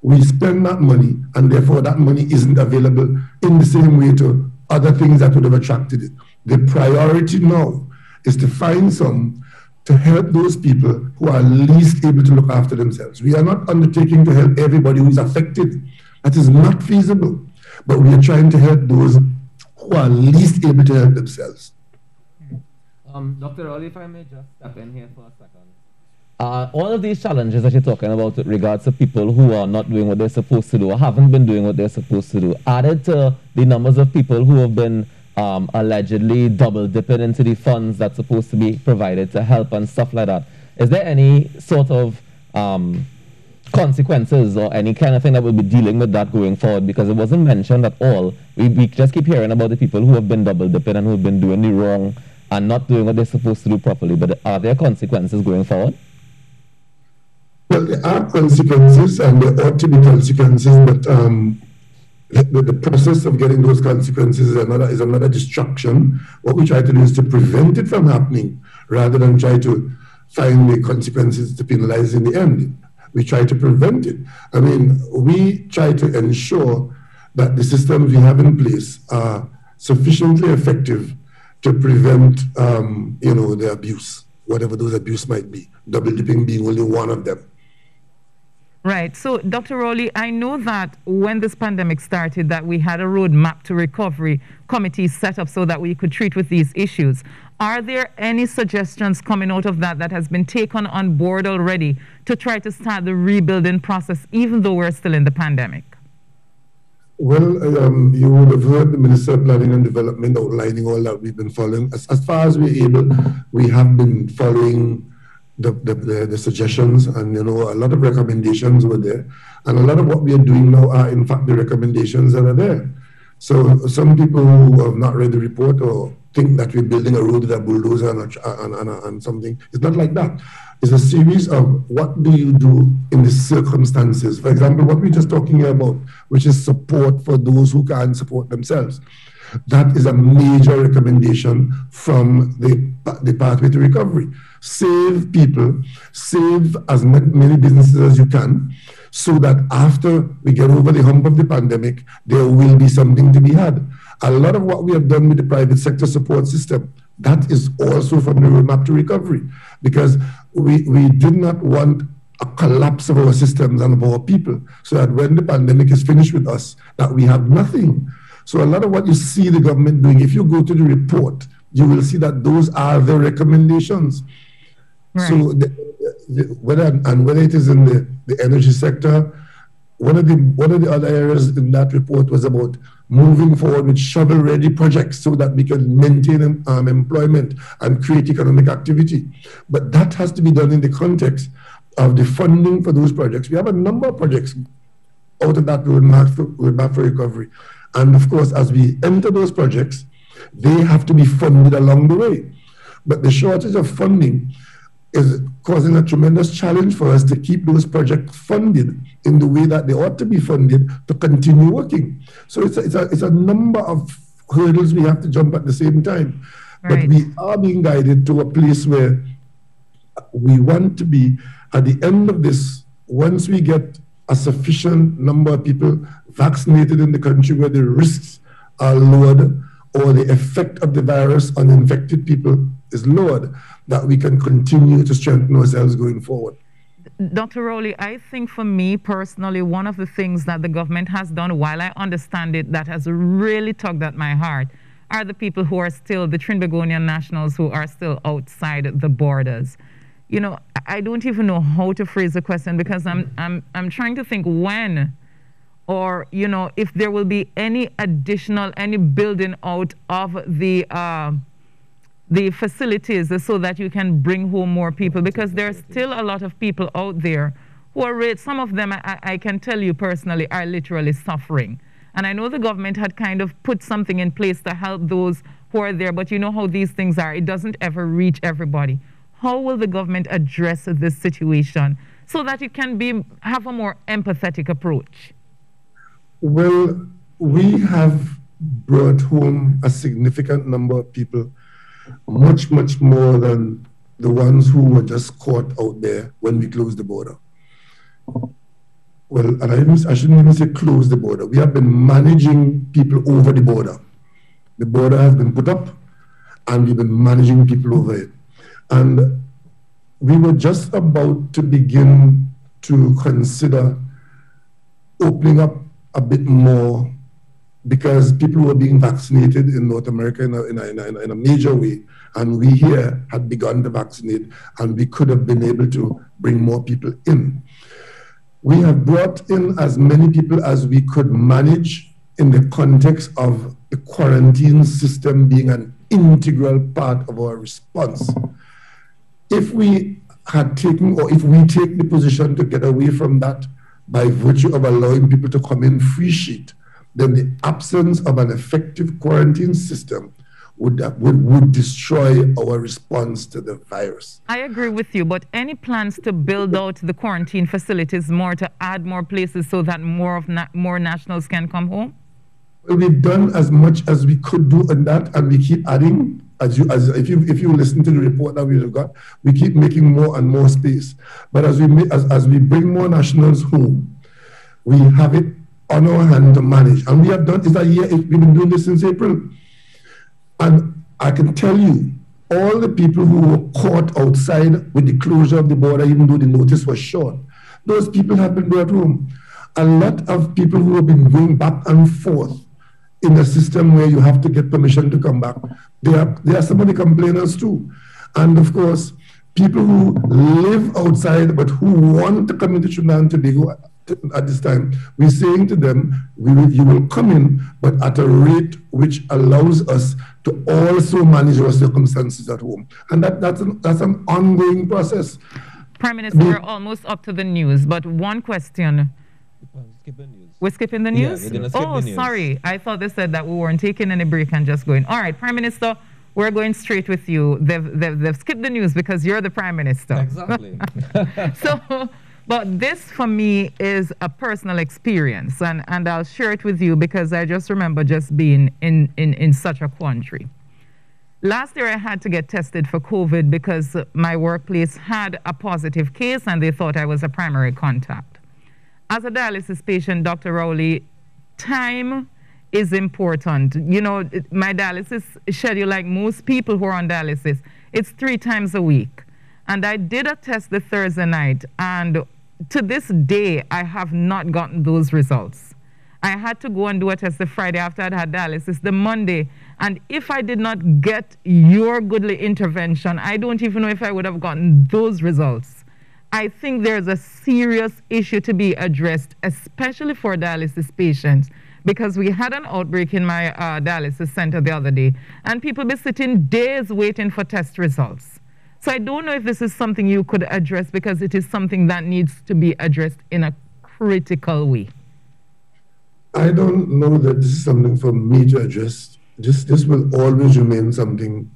we spend that money, and therefore that money isn't available in the same way to other things that would have attracted it. The priority now is to find some to help those people who are least able to look after themselves. We are not undertaking to help everybody who is affected. That is not feasible. But we are trying to help those who are least able to help themselves. Um, Dr. Rowley, if I may just step in here for a second. Uh, all of these challenges that you're talking about with regards to people who are not doing what they're supposed to do or haven't been doing what they're supposed to do, added to the numbers of people who have been um, allegedly double dipping into the funds that's supposed to be provided to help and stuff like that, is there any sort of um, consequences or any kind of thing that we'll be dealing with that going forward? Because it wasn't mentioned at all. We, we just keep hearing about the people who have been double dipping and who have been doing the wrong and not doing what they're supposed to do properly. But are there consequences going forward? Well, there are consequences, and there ought to be consequences, but um, the, the, process of getting those consequences is another, is another destruction. What we try to do is to prevent it from happening rather than try to find the consequences to penalize in the end. We try to prevent it. I mean, we try to ensure that the systems we have in place are sufficiently effective to prevent, um, you know, the abuse, whatever those abuse might be. Double dipping being only one of them. Right. So, Dr. Rowley, I know that when this pandemic started, that we had a roadmap to recovery committee set up so that we could treat with these issues. Are there any suggestions coming out of that that has been taken on board already to try to start the rebuilding process, even though we're still in the pandemic? Well, um, you would have heard the Minister of Planning and Development outlining all that we've been following. As, as far as we're able, we have been following the, the, the, the, suggestions and you know a lot of recommendations were there and a lot of what we are doing now are in fact the recommendations that are there so some people who have not read the report or think that we're building a road with a bulldozer and, a, and, and, and something. It's not like that. It's a series of what do you do in the circumstances. For example what we're just talking about which is support for those who can't support themselves. That is a major recommendation from the, the pathway to recovery. Save people, save as many businesses as you can, so that after we get over the hump of the pandemic, there will be something to be had. A lot of what we have done with the private sector support system, that is also from the roadmap to recovery, because we, we did not want a collapse of our systems and of our people, so that when the pandemic is finished with us, that we have nothing. So a lot of what you see the government doing, if you go to the report, you will see that those are the recommendations. Right. So the, the, whether and whether it is in the, the energy sector, one of the one of the other areas in that report was about moving forward with shovel-ready projects so that we can maintain um, employment and create economic activity. But that has to be done in the context of the funding for those projects. We have a number of projects out of that roadmap for, roadmap for recovery. And of course, as we enter those projects, they have to be funded along the way. But the shortage of funding is causing a tremendous challenge for us to keep those projects funded in the way that they ought to be funded to continue working. So it's a, it's a, it's a number of hurdles we have to jump at the same time. Right. But we are being guided to a place where we want to be at the end of this, once we get a sufficient number of people vaccinated in the country where the risks are lowered or the effect of the virus on infected people is lowered, that we can continue to strengthen ourselves going forward. Dr. Rowley, I think for me personally, one of the things that the government has done, while I understand it, that has really tugged at my heart, are the people who are still, the Trinbagonian nationals who are still outside the borders. you know, I don't even know how to phrase the question because I'm, I'm, I'm trying to think when or, you know, if there will be any additional, any building out of the, uh, the facilities so that you can bring home more people because there's still a lot of people out there who are, some of them, I, I can tell you personally, are literally suffering. And I know the government had kind of put something in place to help those who are there, but you know how these things are. It doesn't ever reach everybody. How will the government address this situation so that it can be, have a more empathetic approach? Well, we have brought home a significant number of people, much, much more than the ones who were just caught out there when we closed the border. Well, and I, I shouldn't even say close the border. We have been managing people over the border. The border has been put up, and we've been managing people over it. And we were just about to begin to consider opening up a bit more because people were being vaccinated in North America in a, in, a, in, a, in a, major way. And we here had begun to vaccinate, and we could have been able to bring more people in. We have brought in as many people as we could manage in the context of the quarantine system being an integral part of our response. If we had taken, or if we take the position to get away from that, by virtue of allowing people to come in free sheet, then the absence of an effective quarantine system would, uh, would, would destroy our response to the virus. I agree with you, but any plans to build out the quarantine facilities more to add more places so that more of na more nationals can come home? We've done as much as we could do on that, and we keep adding. As you, as if you if you listen to the report that we've got, we keep making more and more space. But as we as, as we bring more nationals home, we have it on our hand to manage, and we have done. It's a year. We've been doing this since April, and I can tell you, all the people who were caught outside with the closure of the border, even though the notice was short, those people have been brought home. A lot of people who have been going back and forth in a system where you have to get permission to come back. There are, there are some of the complainers too. And of course, people who live outside but who want to come into Trinidad and Tobago at this time, we're saying to them, we will, you will come in, but at a rate which allows us to also manage our circumstances at home. And that, that's, an, that's an ongoing process. Prime Minister, we're almost up to the news, but one question. We're skipping the news? Yeah, oh, the news. sorry. I thought they said that we weren't taking any break and just going. All right, Prime Minister, we're going straight with you. They've, they've, they've skipped the news because you're the Prime Minister. Exactly. so, but this for me is a personal experience, and, and I'll share it with you because I just remember just being in, in, in such a quandary. Last year, I had to get tested for COVID because my workplace had a positive case and they thought I was a primary contact as a dialysis patient, Dr. Rowley, time is important. You know, my dialysis schedule, like most people who are on dialysis, it's three times a week. And I did a test the Thursday night, and to this day, I have not gotten those results. I had to go and do a test the Friday after I'd had dialysis, the Monday. And if I did not get your goodly intervention, I don't even know if I would have gotten those results. I think there's a serious issue to be addressed, especially for dialysis patients, because we had an outbreak in my uh, dialysis center the other day, and people be sitting days waiting for test results. So I don't know if this is something you could address because it is something that needs to be addressed in a critical way. I don't know that this is something for me to address. This, this will always remain something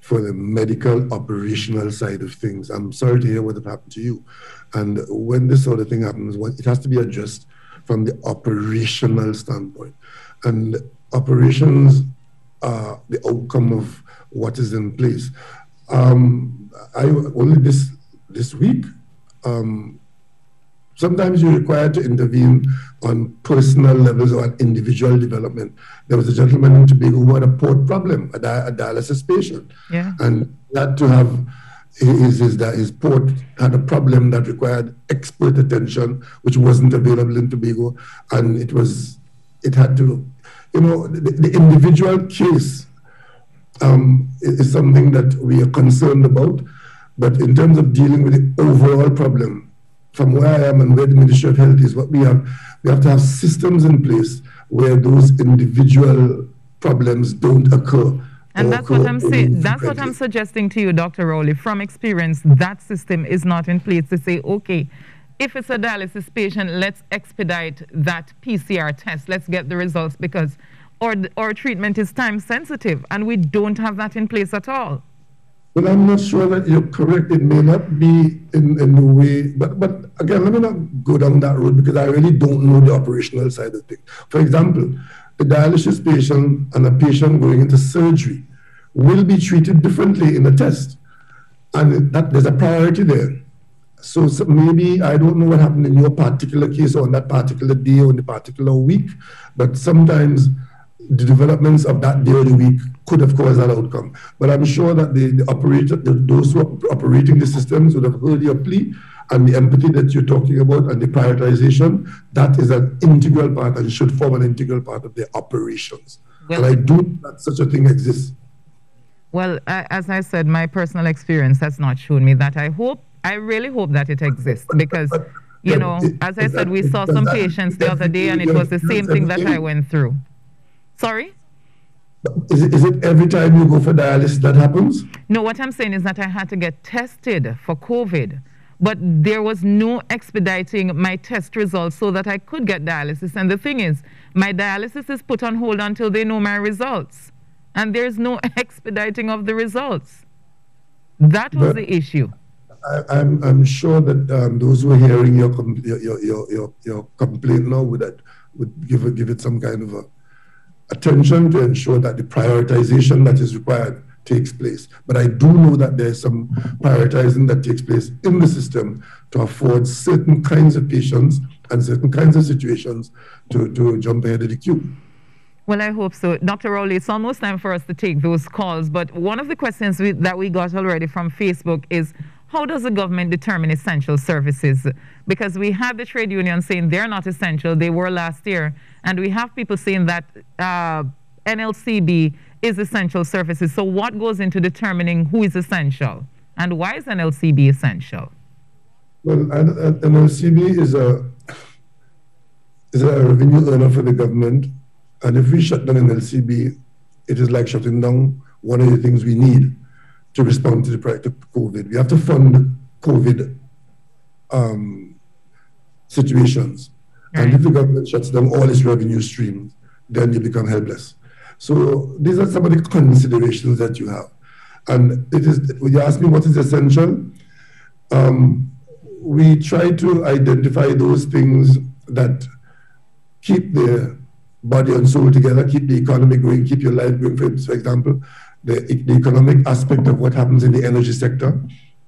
for the medical operational side of things. I'm sorry to hear what have happened to you. And when this sort of thing happens, it has to be addressed from the operational standpoint. And operations are the outcome of what is in place. Um, I only this this week um, Sometimes you're required to intervene on personal levels or on individual development. There was a gentleman in Tobago who had a port problem, a, di- a dialysis patient. Yeah. And had to have his, his, his port had a problem that required expert attention, which wasn't available in Tobago. And it was, it had to, you know, the, the individual case um, is something that we are concerned about. But in terms of dealing with the overall problem, from where I am and where the Ministry of Health is, what we have, we have to have systems in place where those individual problems don't occur. And that's what I'm saying. That's what I'm suggesting to you, Dr. Rowley. From experience, that system is not in place to say, okay, if it's a dialysis patient, let's expedite that PCR test. Let's get the results because our, our treatment is time sensitive and we don't have that in place at all. Well, I'm not sure that you're correct. It may not be in, in the way, but, but again, let me not go down that road because I really don't know the operational side of things. For example, a dialysis patient and a patient going into surgery will be treated differently in the test. And that, there's a priority there. So, so, maybe I don't know what happened in your particular case or on that particular day or in the particular week, but sometimes the developments of that day or the week could have caused that outcome. But I'm sure that the, the operator, the, those who are operating the systems would have heard your plea and the empathy that you're talking about and the prioritization, that is an integral part and should form an integral part of their operations. Well, and I do that such a thing exists. Well, as I said, my personal experience has not shown me that. I hope, I really hope that it exists because, you know, as I said, we saw some patients the other day and it was the same thing that I went through. Sorry? Is it, is it every time you go for dialysis that happens? No, what I'm saying is that I had to get tested for COVID, but there was no expediting my test results so that I could get dialysis. And the thing is, my dialysis is put on hold until they know my results, and there's no expediting of the results. That was but the issue. I, am I'm, I'm sure that um, those who are hearing your, your, your, your, your complaint now would, would give, it, give it some kind of a attention to ensure that the prioritization that is required takes place. But I do know that there's some prioritizing that takes place in the system to afford certain kinds of patients and certain kinds of situations to, to jump ahead of the queue. Well, I hope so. Dr. Rowley, it's almost time for us to take those calls. But one of the questions we, that we got already from Facebook is how does the government determine essential services? Because we had the trade union saying they're not essential, they were last year. And we have people saying that uh, NLCB is essential services. So, what goes into determining who is essential? And why is NLCB essential? Well, NLCB is a, is a revenue earner for the government. And if we shut down NLCB, it is like shutting down one of the things we need to respond to the to COVID. We have to fund COVID um, situations. And if the government shuts down all its revenue streams, then you become helpless. So these are some of the considerations that you have. And it is, when you ask me what is essential, um, we try to identify those things that keep the body and soul together, keep the economy going, keep your life going. For, for example, the, the economic aspect of what happens in the energy sector,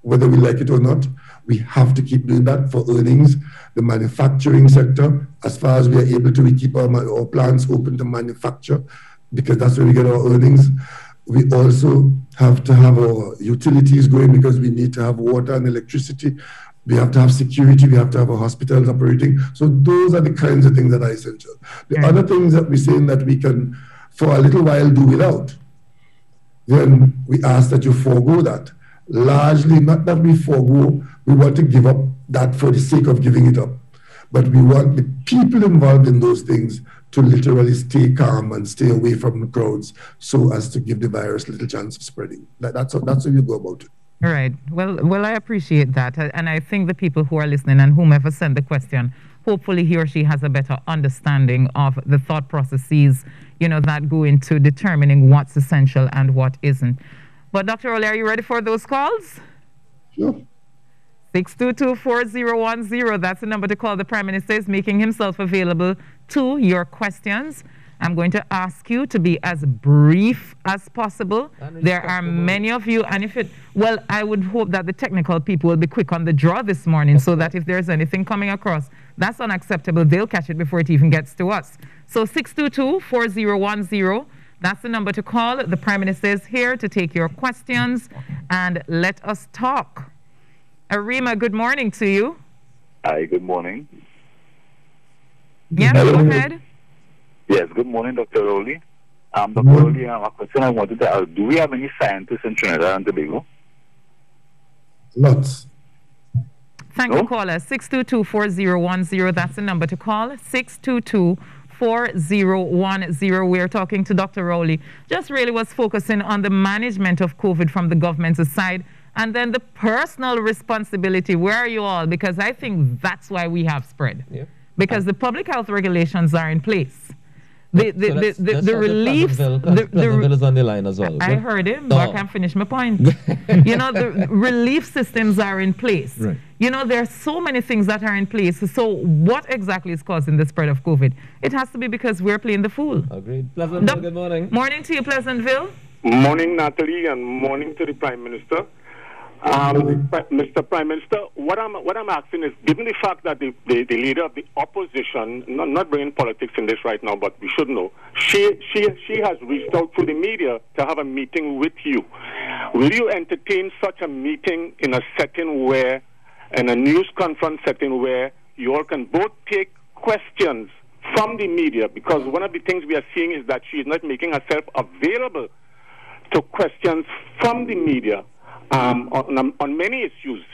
whether we like it or not, we have to keep doing that for earnings. The manufacturing sector, as far as we are able to, we keep our, our plants open to manufacture because that's where we get our earnings. We also have to have our utilities going because we need to have water and electricity. We have to have security. We have to have our hospitals operating. So those are the kinds of things that are essential. The hmm. other things that we're saying that we can, for a little while, do without, then we ask that you forego that largely not that we forego, we want to give up that for the sake of giving it up. But we want the people involved in those things to literally stay calm and stay away from the crowds so as to give the virus little chance of spreading. That, that's, how, that's how you go about it. All right. Well, well, I appreciate that. And I think the people who are listening and whomever sent the question, hopefully he or she has a better understanding of the thought processes, you know, that go into determining what's essential and what isn't. But Dr. Rowley, are you ready for those calls? Sure. 622-4010, that's the number to call. The Prime Minister is making himself available to your questions. I'm going to ask you to be as brief as possible. There are many of you, and if it, well, I would hope that the technical people will be quick on the draw this morning so that if there's anything coming across that's unacceptable, they'll catch it before it even gets to us. So 622 4010. That's the number to call. The Prime Minister is here to take your questions and let us talk. Arima, good morning to you. Hi, good morning. Yes, Hello. go ahead. Yes, good morning, Dr. Rowley. Um, Dr. Mm-hmm. Rowley, um, a question I wanted to ask, do we have any scientists in Trinidad and Tobago? Lots. Thank you, caller. 622-4010. That's the number to call. 622 4010. We're talking to Dr. Rowley. Just really was focusing on the management of COVID from the government's side and then the personal responsibility. Where are you all? Because I think that's why we have spread. Yep. Because the public health regulations are in place the the, so the, the, the relief the, the, is on the line as well. I heard him, but I can't finish my point. you know, the relief systems are in place. Right. You know, there are so many things that are in place. So what exactly is causing the spread of COVID? It has to be because we're playing the fool. Agreed. Pleasantville, good morning. Morning to you, Pleasantville. Morning, Natalee, and morning to the Prime Minister. Um, Mr. Prime Minister, what I'm what I'm asking is, given the fact that the, the, the leader of the opposition, not, not bringing politics in this right now, but we should know, she she she has reached out to the media to have a meeting with you. Will you entertain such a meeting in a setting where, in a news conference setting where you all can both take questions from the media? Because one of the things we are seeing is that she is not making herself available to questions from the media um, on, on many issues.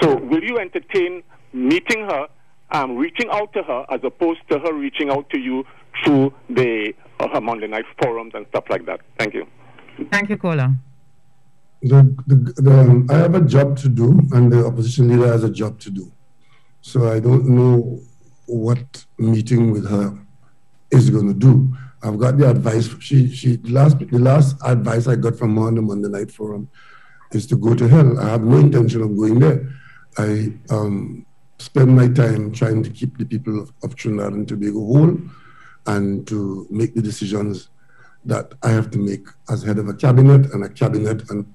So, will you entertain meeting her, um, reaching out to her, as opposed to her reaching out to you through the uh, her Monday night forums and stuff like that? Thank you. Thank you, Kola. The, the, the, um, I have a job to do, and the opposition leader has a job to do. So I don't know what meeting with her is going to do. I've got the advice. She, she last the last advice I got from her on the Monday night forum is to go to hell. I have no intention of going there. I um, spend my time trying to keep the people of, of Trinidad and Tobago whole and to make the decisions that I have to make as head of a cabinet and a cabinet and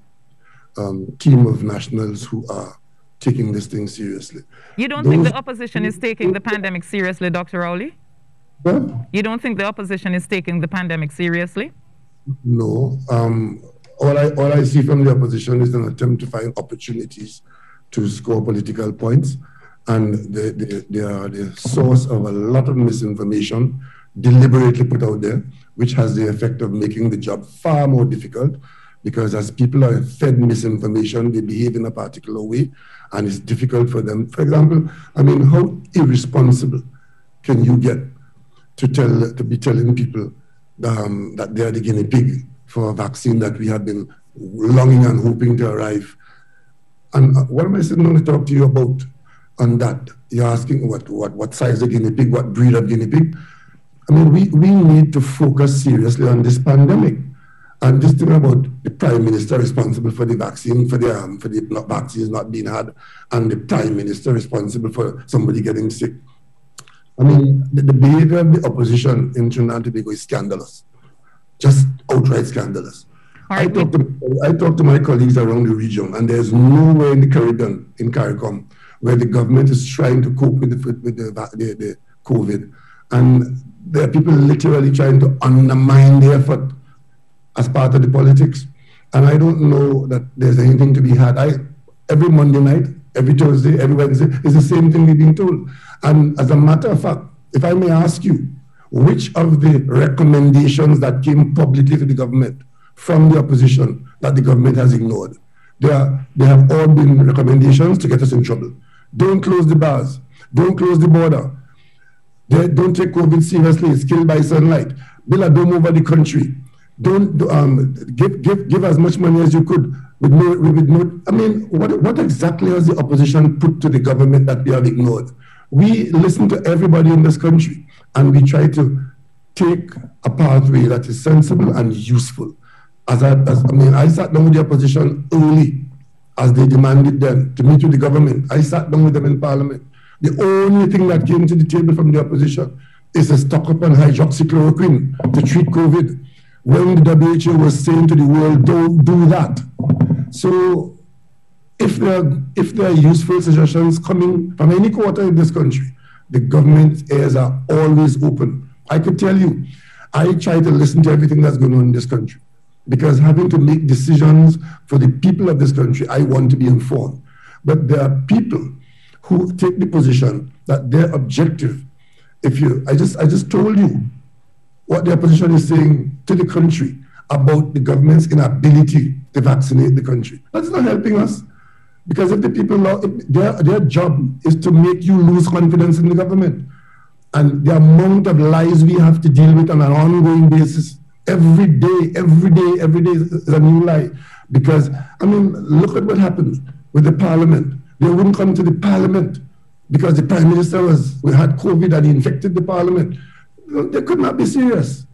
um, team of nationals who are taking this thing seriously. You don't Those think the opposition is taking the pandemic seriously, Dr. Rowley? You don't think the opposition is taking the pandemic seriously? No. Um, all I, all I see from the opposition is an attempt to find opportunities to score political points. And they, they, they are the source of a lot of misinformation deliberately put out there, which has the effect of making the job far more difficult because as people are fed misinformation, they behave in a particular way, and it's difficult for them. For example, I mean, how irresponsible can you get to tell to be telling people um, that they are the guinea pig for a vaccine that we had been longing and hoping to arrive. And uh, what am I sitting on to talk to you about on that? You're asking what, what, what size of guinea pig, what breed of guinea pig? I mean, we, we need to focus seriously on this pandemic. And just think about the prime minister responsible for the vaccine, for the um, for the not, vaccines not being had, and the prime minister responsible for somebody getting sick. I mean, the, the behavior of the opposition in Trinidad and Tobago is scandalous just outright scandalous. Right, I, talk to, I talk to my colleagues around the region, and there's nowhere in the Caribbean, in CARICOM, where the government is trying to cope with the, with the, the, the COVID. And there are people literally trying to undermine the effort as part of the politics. And I don't know that there's anything to be had. I every Monday night, every Thursday, every Wednesday is the same thing we've been told. And as a matter of fact, if I may ask you, which of the recommendations that came publicly to the government from the opposition that the government has ignored. They, are, they have all been recommendations to get us in trouble. Don't close the bars. Don't close the border. They don't take COVID seriously. It's killed by sunlight. Build a dome over the country. Don't um, give, give, give as much money as you could with no, with no. I mean, what, what exactly has the opposition put to the government that we have ignored? We listen to everybody in this country and we try to take a pathway that is sensible and useful. As I, as, I mean, I sat down with the opposition early, as they demanded them to meet with the government. I sat down with them in Parliament. The only thing that came to the table from the opposition is a stock up on hydroxychloroquine to treat COVID. When the WHO was saying to the world, don't do that. So if there, if there are useful suggestions coming from any quarter in this country, the government's ears are always open. I could tell you, I try to listen to everything that's going on in this country because having to make decisions for the people of this country, I want to be informed. But there are people who take the position that their objective, if you, I just, I just told you what their position is saying to the country about the government's inability to vaccinate the country. That's not helping us. Because if the people, know, if their, their job is to make you lose confidence in the government. And the amount of lies we have to deal with on an ongoing basis, every day, every day, every day is a new lie. Because, I mean, look at what happened with the parliament. They wouldn't come to the parliament because the prime minister was, we had COVID and he infected the parliament. They could not be serious.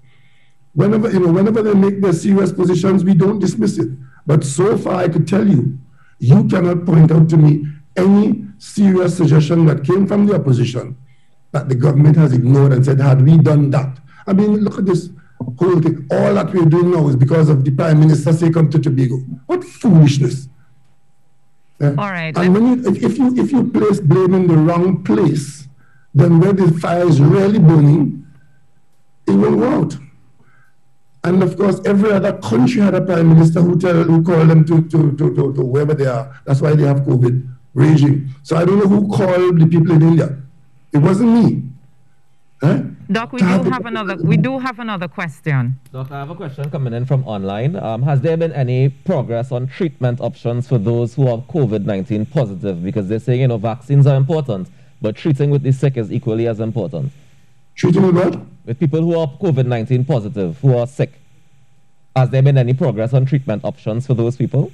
Whenever, you know, whenever they make their serious positions, we don't dismiss it. But so far, I could tell you, you cannot point out to me any serious suggestion that came from the opposition that the government has ignored and said, had we done that? I mean, look at this whole thing. All that we're doing now is because of the Prime Minister say come to Tobago. What foolishness. Yeah? All right. And when you, if, you, if you place blame in the wrong place, then where the fire is really burning, it will go out. And of course, every other country had a prime minister who tell who call them to, to, to, to, to wherever they are. That's why they have COVID raging. So I don't know who called the people in India. It wasn't me. Huh? Doc, we do have another. We do have another question. Doc, I have a question coming in from online. Um, has there been any progress on treatment options for those who are COVID-19 positive? Because they're saying you know vaccines are important, but treating with the sick is equally as important. Treating with what? With people who are COVID-19 positive, who are sick. Has there been any progress on treatment options for those people?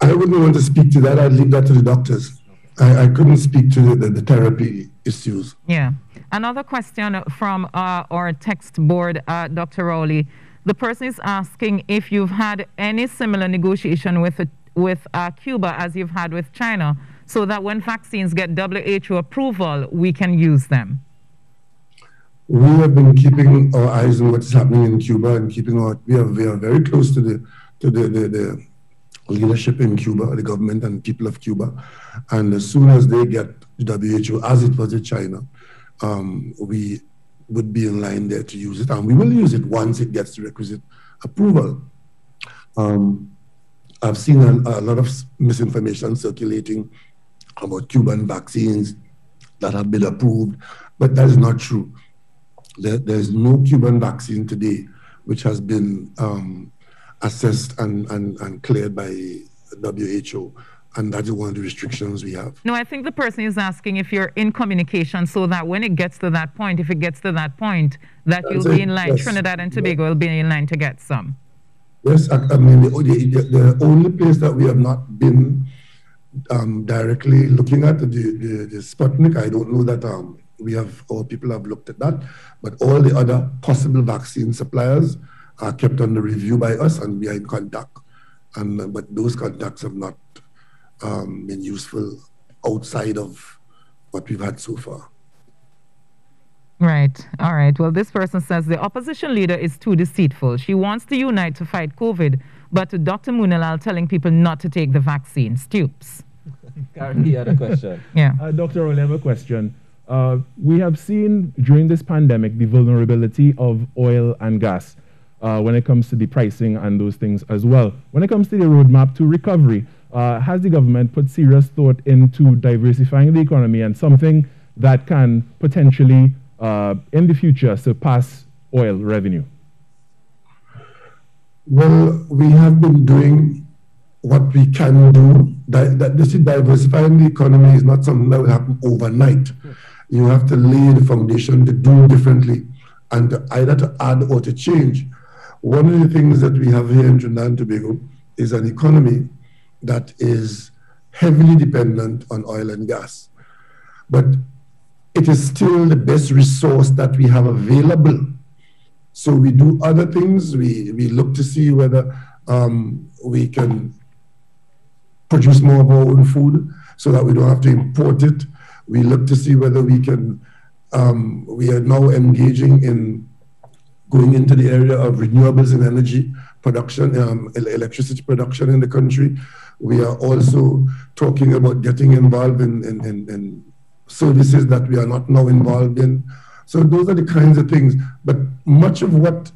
I wouldn't want to speak to that. I'd leave that to the doctors. I, I couldn't speak to the, the, the, therapy issues. Yeah. Another question from uh, our text board, uh, Dr. Rowley. The person is asking if you've had any similar negotiation with, with uh, Cuba as you've had with China, so that when vaccines get WHO approval, we can use them we have been keeping our eyes on what's happening in Cuba and keeping our we are we are very close to the to the, the, the leadership in Cuba, the government and people of Cuba. And as soon as they get WHO, as it was in China, um, we would be in line there to use it. And we will use it once it gets the requisite approval. Um, I've seen a, a, lot of misinformation circulating about Cuban vaccines that have been approved, but that is not true there, there's no Cuban vaccine today which has been um, assessed and, and, and cleared by WHO. And that is one of the restrictions we have. No, I think the person is asking if you're in communication so that when it gets to that point, if it gets to that point, that That's you'll be in line. Yes. Trinidad and Tobago will be in line to get some. Yes, I, I mean, the, the, the, only place that we have not been um, directly looking at the, the, the Sputnik, I don't know that um, we have our people have looked at that, but all the other possible vaccine suppliers are kept under review by us, and we are in contact. And uh, but those contacts have not um, been useful outside of what we've had so far. Right. All right. Well, this person says the opposition leader is too deceitful. She wants to unite to fight COVID, but to Dr. Moonilal telling people not to take the vaccine. Stoops. Karen, you had a question. yeah. Uh, Dr. Rowley, I have a question. Uh, we have seen during this pandemic the vulnerability of oil and gas uh, when it comes to the pricing and those things as well. When it comes to the roadmap to recovery, uh, has the government put serious thought into diversifying the economy and something that can potentially, uh, in the future, surpass oil revenue? Well, we have been doing what we can do. That, that this is diversifying the economy is not something that will happen overnight you have to lay the foundation to do differently and to either to add or to change. One of the things that we have here in Trinidad and Tobago is an economy that is heavily dependent on oil and gas. But it is still the best resource that we have available. So we do other things. We, we look to see whether um, we can produce more of our own food so that we don't have to import it we look to see whether we can, um, we are now engaging in going into the area of renewables and energy production, um, electricity production in the country. We are also talking about getting involved in, in, in, in services that we are not now involved in. So those are the kinds of things. But much of what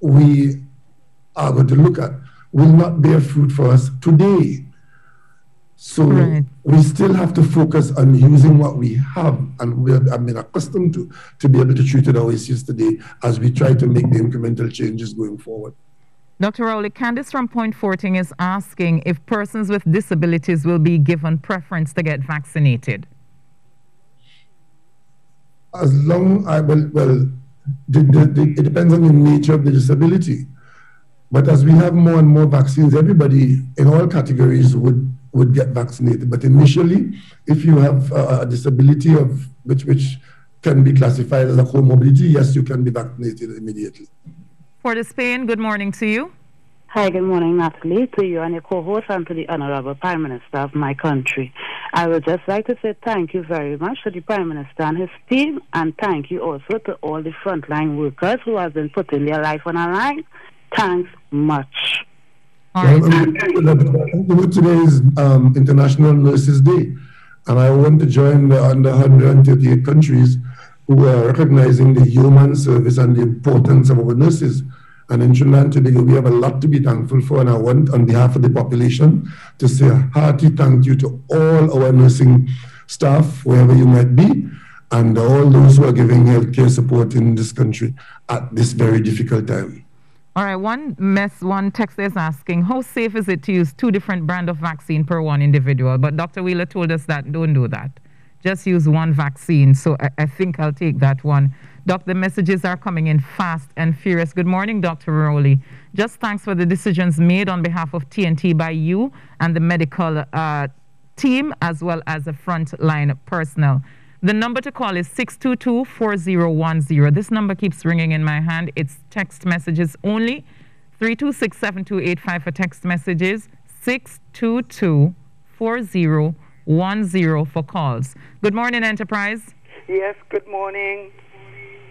we are going to look at will not bear fruit for us today. So right. we still have to focus on using what we have and we have been accustomed to to be able to treat it always yesterday as we try to make the incremental changes going forward. Dr. Rowley, Candice from Point Fortin is asking if persons with disabilities will be given preference to get vaccinated. As long I will, well, the, the, the, it depends on the nature of the disability. But as we have more and more vaccines, everybody in all categories would, would get vaccinated. But initially, if you have a disability of which, which can be classified as a comorbidity, yes, you can be vaccinated immediately. Port of Spain, good morning to you. Hi, good morning, Natalee, to you and your co-host and to the Honorable Prime Minister of my country. I would just like to say thank you very much to the Prime Minister and his team, and thank you also to all the frontline workers who have been putting their life on the line. Thanks much. Today is um, International Nurses Day, and I want to join the under 138 countries who are recognizing the human service and the importance of our nurses. And in Trinidad today, we have a lot to be thankful for, and I want, on behalf of the population, to say a hearty thank you to all our nursing staff, wherever you might be, and all those who are giving healthcare support in this country at this very difficult time. All right, one mess, one text is asking, how safe is it to use two different brand of vaccine per one individual? But Dr. Wheeler told us that don't do that just use one vaccine. So I, I think I'll take that one. Doc, the messages are coming in fast and furious. Good morning, Dr. Rowley. Just thanks for the decisions made on behalf of T&T by you and the medical uh, team, as well as the frontline personnel. The number to call is 622 4010. This number keeps ringing in my hand. It's text messages only. 326 7285 for text messages. 622 4010 for calls. Good morning, Enterprise. Yes, good morning.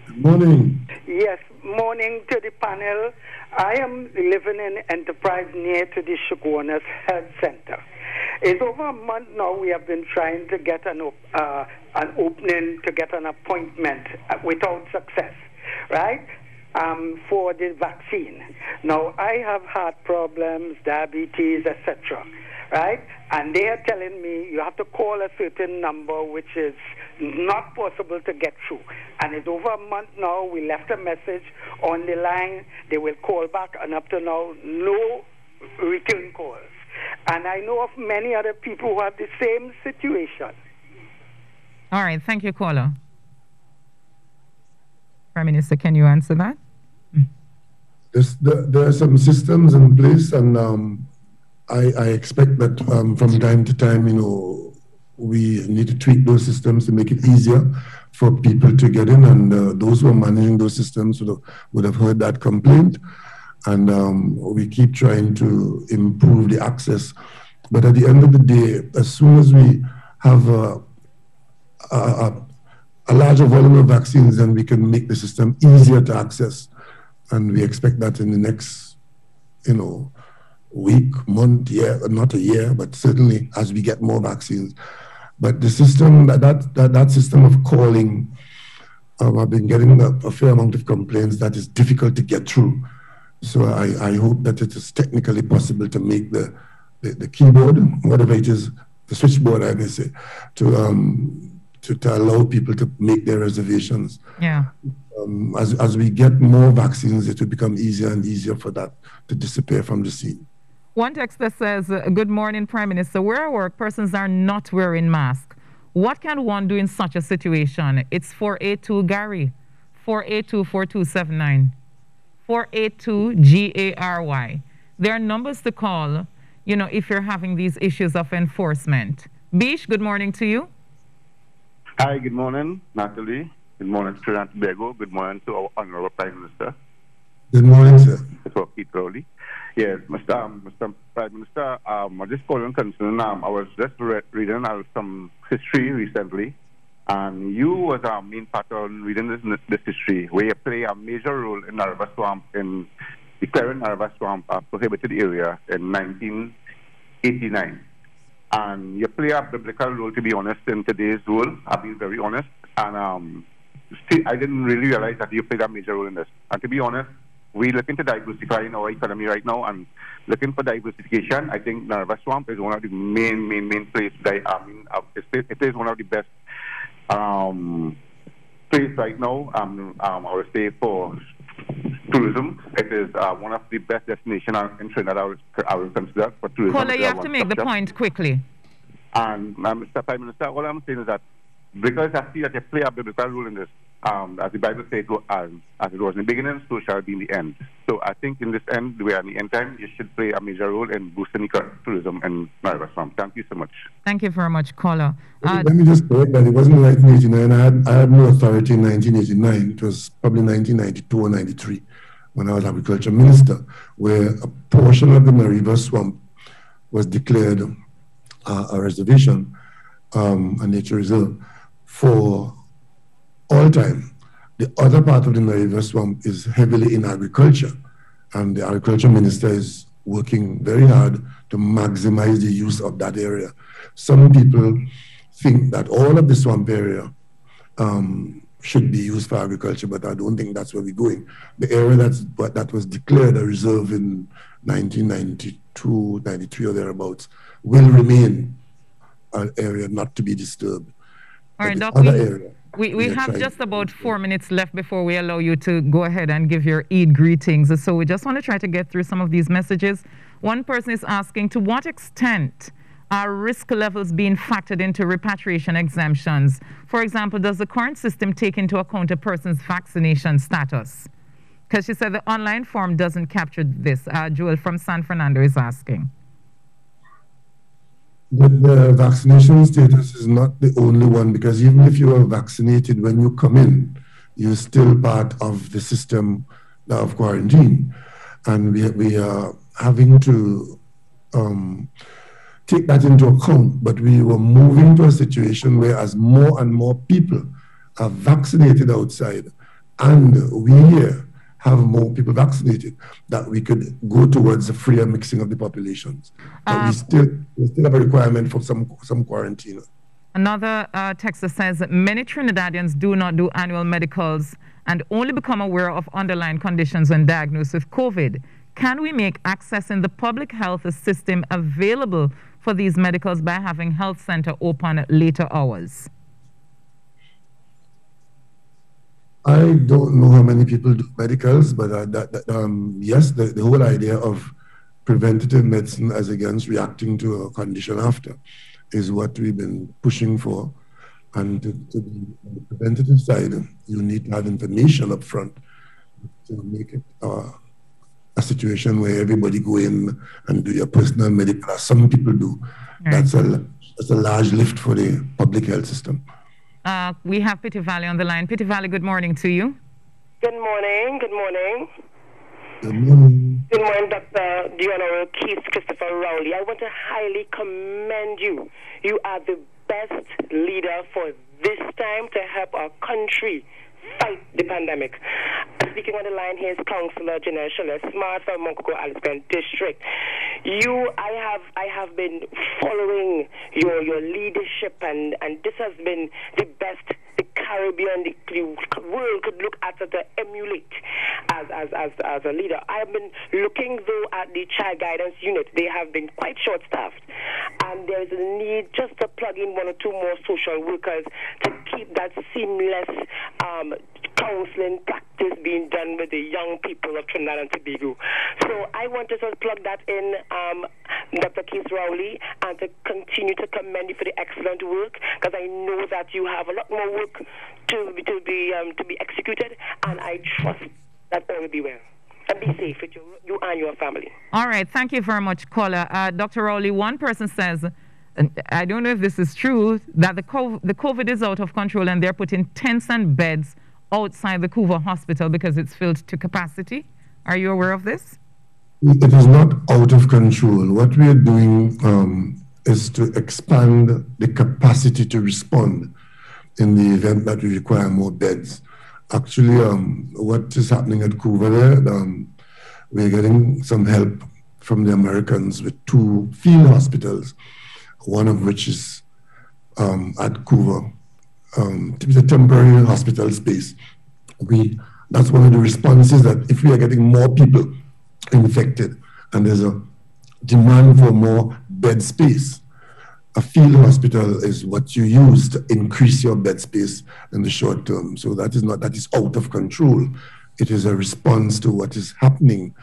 Good morning. Yes, morning to the panel. I am living in Enterprise near to the Chaguanas Health Center. It's over a month now we have been trying to get an, uh, an opening, to get an appointment uh, without success, right? Um, for the vaccine. Now, I have heart problems, diabetes, etc right? And they are telling me you have to call a certain number, which is not possible to get through. And it's over a month now. We left a message on the line. They will call back, and up to now, no return calls. And I know of many other people who have the same situation. All right. Thank you, caller. Prime Minister, can you answer that? There's, there, are some systems in place, and um, I, I expect that um, from time to time, you know, we need to tweak those systems to make it easier for people to get in. And uh, those who are managing those systems would have, would have heard that complaint. And um, we keep trying to improve the access. But at the end of the day, as soon as we have a, a, a larger volume of vaccines, then we can make the system easier to access. And we expect that in the next, you know, week, month, year, not a year, but certainly as we get more vaccines. But the system, that, that, that system of calling, um, I've been getting a, a, fair amount of complaints that is difficult to get through. So I, I hope that it is technically possible to make the, the, the keyboard, whatever it is, the switchboard, I may say, to, um, to, to allow people to make their reservations. Yeah. Um, as, as we get more vaccines, it will become easier and easier for that to disappear from the scene. One text that says, uh, Good morning, Prime Minister. Where I work, persons are not wearing masks. What can one do in such a situation? It's 482 Gary, 482 4279, 482 G A R Y. There are numbers to call, you know, if you're having these issues of enforcement. Bish, good morning to you. Hi, good morning, Natalee. Good morning Trinidad Tobago. Good morning to our Honorable Prime Minister. Good morning, sir. Mr. Pete Rowley. Yes, Mr. Um, Mr. Prime Minister, um, I just calling concern. Um, I was just re- reading uh, some history recently, and you was a main part on reading this, this history, where you play a major role in Nariva Swamp, in declaring Nariva Swamp a prohibited area in 1989. And you play a biblical role, to be honest, in today's world. I'll be very honest. And um, still, I didn't really realize that you played a major role in this. And to be honest, we're looking to diversify in our economy right now and looking for diversification. I think Nariva Swamp is one of the main, main, main places. I mean, uh, it is one of the best um, place right now. Um, um, I would say for tourism. It is uh, one of the best destinations in Trinidad I would, I would consider for tourism. Caller, you have to make the point quickly. And uh, Mr. Prime Minister, all I'm saying is that because I see that you play a biblical role in this, um, as the Bible says, as, as it was in the beginning, so shall it be in the end. So I think in this end, we are in the end time, you should play a major role in boosting tourism in Nariva Swamp. Thank you so much. Thank you very much, caller. Uh, Let me just correct that. It wasn't 1989. I had, I had no authority in 1989. It was probably 1992 or 93 when I was agriculture minister, where a portion of the Nariva Swamp was declared uh, a reservation, um, a nature reserve, for all time. The other part of the Nariva Swamp is heavily in agriculture, and the agriculture minister is working very hard to maximize the use of that area. Some people think that all of the swamp area um, should be used for agriculture, but I don't think that's where we're going. The area that's, that was declared a reserve in 1992, 93 or thereabouts will remain an area not to be disturbed. All right, Doc, we, we, we have just about four minutes left before we allow you to go ahead and give your Eid greetings. So we just want to try to get through some of these messages. One person is asking, to what extent are risk levels being factored into repatriation exemptions? For example, does the current system take into account a person's vaccination status? Because she said the online form doesn't capture this. Uh, from San Fernando is asking. The, the, vaccination status is not the only one because even if you are vaccinated when you come in, you're still part of the system of quarantine. And we, we are having to um, take that into account. But we were moving to a situation where, as more and more people are vaccinated outside, and we here have more people vaccinated, that we could go towards a freer mixing of the populations. But we uh, still we still have a requirement for some some quarantine. Another uh, texter says that many Trinidadians do not do annual medicals and only become aware of underlying conditions when diagnosed with COVID. Can we make accessing the public health system available for these medicals by having health center open at later hours? I don't know how many people do medicals, but uh, that, that, um, yes, the, the whole idea of preventative medicine as against reacting to a condition after is what we've been pushing for. And to, to the preventative side, you need to have information up front to make it uh, a situation where everybody go in and do your personal medical, as some people do. Right. That's, a, that's a large lift for the public health system. Uh, we have Petit Valley on the line. Petit Valley, good morning to you. Good morning. Good morning. Good morning. Good morning, Dr. The Honorable Keith Christopher Rowley. I want to highly commend you. You are the best leader for this time to help our country fight the pandemic. Speaking on the line here is Councillor Janelle Shuler, Smart from Alice District. You, I have, I have been following your your leadership, and and this has been the best the Caribbean, the, the world could look at to emulate as, as, as, as a leader. I have been looking, though, at the child guidance unit. They have been quite short staffed. And there is a need just to plug in one or two more social workers to keep that seamless um, counseling practice being done with the young people of Trinidad and Tobago. So I want to just plug that in, um, Dr. Keith Rowley, and to continue to commend you for the excellent work because I know that you have a lot more work to, to be um, to be executed, and I trust that all will be well. And be safe with you, you and your family. All right. Thank you very much, caller. Uh, Dr. Rowley, one person says, I don't know if this is true, that the the COVID is out of control and they're putting tents and beds outside the Couva Hospital because it's filled to capacity. Are you aware of this? It is not out of control. What we are doing um, is to expand the capacity to respond in the event that we require more beds. Actually, um, what is happening at Couva there, um, we're getting some help from the Americans with two field hospitals, one of which is um, at Couva um, a temporary hospital space. We that's one of the responses that if we are getting more people infected and there's a demand for more bed space, a field hospital is what you use to increase your bed space in the short term. So that is not that is out of control. it is a response to what is happening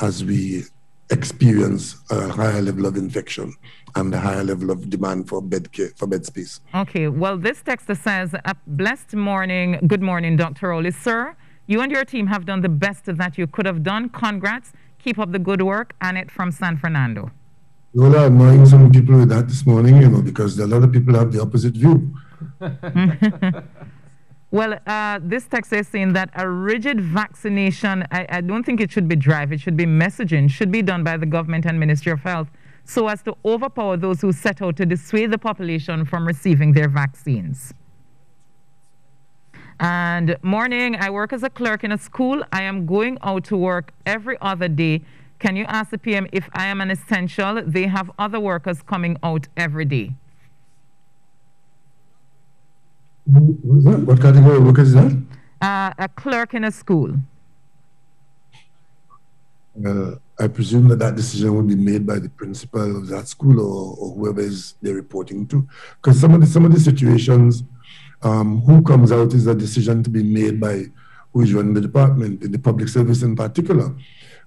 as we experience a higher level of infection and a higher level of demand for bed care, for bed space. Okay, well, this texter says, a blessed morning, good morning, Dr. Rowley. Sir, you and your team have done the best that you could have done. Congrats. Keep up the good work. Annette from San Fernando. You are annoying some people with that this morning, you know, because a lot of people have the opposite view. well, uh, this text is saying that a rigid vaccination, I, I don't think it should be drive, it should be messaging, should be done by the government and Ministry of Health so as to overpower those who set out to dissuade the population from receiving their vaccines. And morning, I work as a clerk in a school. I am going out to work every other day. Can you ask the PM if I am an essential? They have other workers coming out every day. What category of worker is that? Uh, a clerk in a school. Uh, I presume that that decision will be made by the principal of that school or, or whoever is they're reporting to. Because some of the some of the situations, um, who comes out is a decision to be made by who is running the department, in the public service in particular,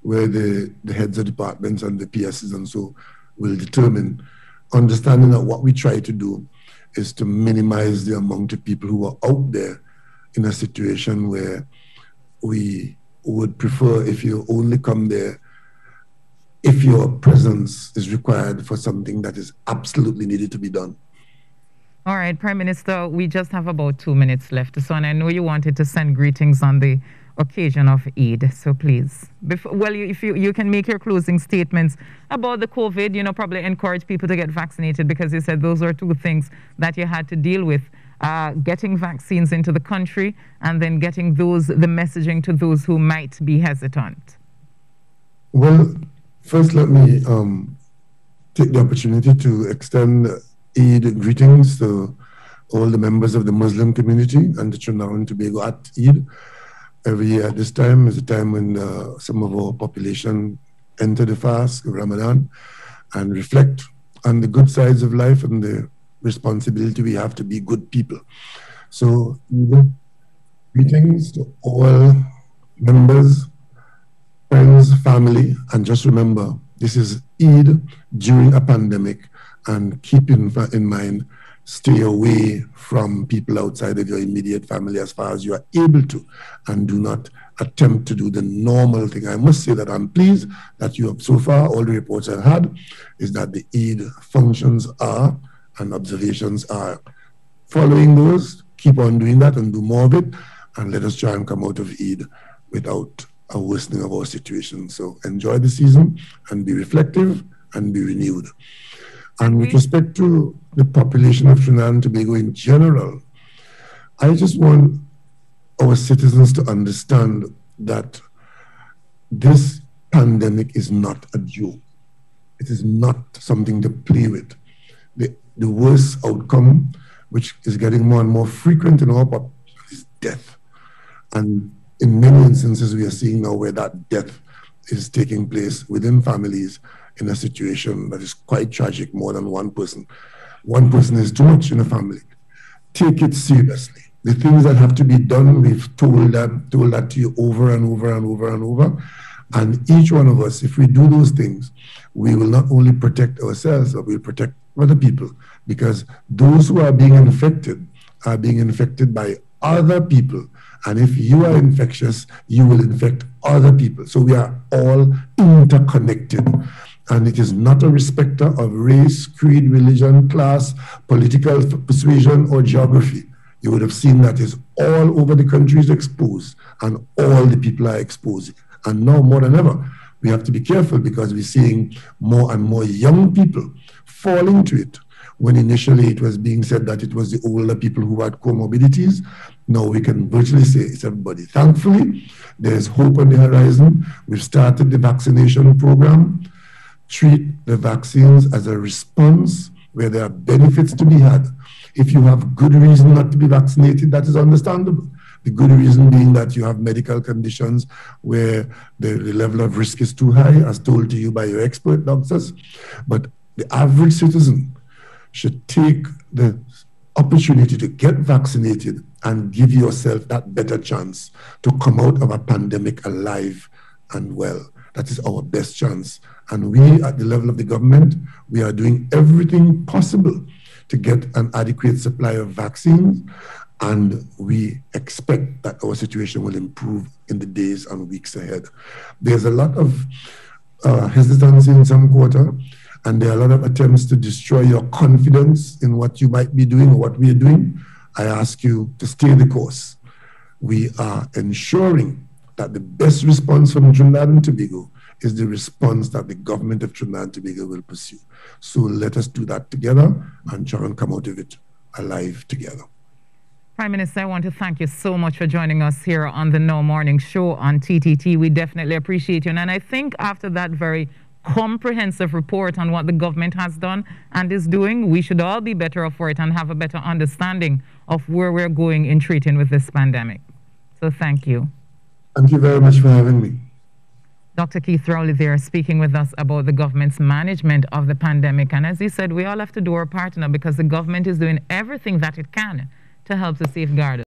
where the, the heads of departments and the PSs and so will determine. Understanding that what we try to do is to minimize the amount of people who are out there in a situation where we would prefer if you only come there if your presence is required for something that is absolutely needed to be done. All right, Prime Minister, we just have about two minutes left. So, and I know you wanted to send greetings on the occasion of Eid. So please, before, well, you, if you, you can make your closing statements about the COVID, you know, probably encourage people to get vaccinated because you said those are two things that you had to deal with. Uh, getting vaccines into the country and then getting those the messaging to those who might be hesitant. Well, first let me um, take the opportunity to extend Eid greetings to all the members of the Muslim community and the Trinidad and Tobago at Eid every year at this time is a time when uh, some of our population enter the fast, of Ramadan, and reflect on the good sides of life and the responsibility we have to be good people. So, greetings to all members, friends, family, and just remember this is Eid during a pandemic, and keep in, in mind stay away from people outside of your immediate family as far as you are able to, and do not attempt to do the normal thing. I must say that I'm pleased that you have so far, all the reports I've had, is that the Eid functions are and observations are following those. Keep on doing that and do more of it, and let us try and come out of Eid without a worsening of our situation. So enjoy the season and be reflective and be renewed. And with respect to the population of Trinidad and Tobago in general, I just want our citizens to understand that this pandemic is not a joke. It is not something to play with. The, the worst outcome, which is getting more and more frequent in our population, is death. And in many instances, we are seeing now where that death is taking place within families in a situation that is quite tragic, more than one person. One person is too much in a family. Take it seriously. The things that have to be done, we've told that, told that to you over and over and over and over. And each one of us, if we do those things, we will not only protect ourselves, but we'll protect other people. Because those who are being infected are being infected by other people. And if you are infectious, you will infect other people. So we are all interconnected and it is not a respecter of race, creed, religion, class, political persuasion, or geography. You would have seen that is all over the country is exposed, and all the people are exposed. And now more than ever, we have to be careful because we're seeing more and more young people fall into it. When initially it was being said that it was the older people who had comorbidities, now we can virtually say it's everybody. Thankfully, there's hope on the horizon. We've started the vaccination program treat the vaccines as a response where there are benefits to be had. If you have good reason not to be vaccinated, that is understandable. The good reason being that you have medical conditions where the, the level of risk is too high, as told to you by your expert doctors. But the average citizen should take the opportunity to get vaccinated and give yourself that better chance to come out of a pandemic alive and well. That is our best chance. And we, at the level of the government, we are doing everything possible to get an adequate supply of vaccines. And we expect that our situation will improve in the days and weeks ahead. There's a lot of uh, hesitancy in some quarter, and there are a lot of attempts to destroy your confidence in what you might be doing or what we are doing. I ask you to stay the course. We are ensuring that the best response from Trinidad and Tobago is the response that the government of Trinidad and Tobago will pursue. So let us do that together and try and come out of it alive together. Prime Minister, I want to thank you so much for joining us here on the NOW Morning Show on TTT. We definitely appreciate you. And I think after that very comprehensive report on what the government has done and is doing, we should all be better off for it and have a better understanding of where we're going in treating with this pandemic. So thank you. Thank you very much for having me. Dr. Keith Rowley there speaking with us about the government's management of the pandemic. And as he said, we all have to do our part now because the government is doing everything that it can to help to safeguard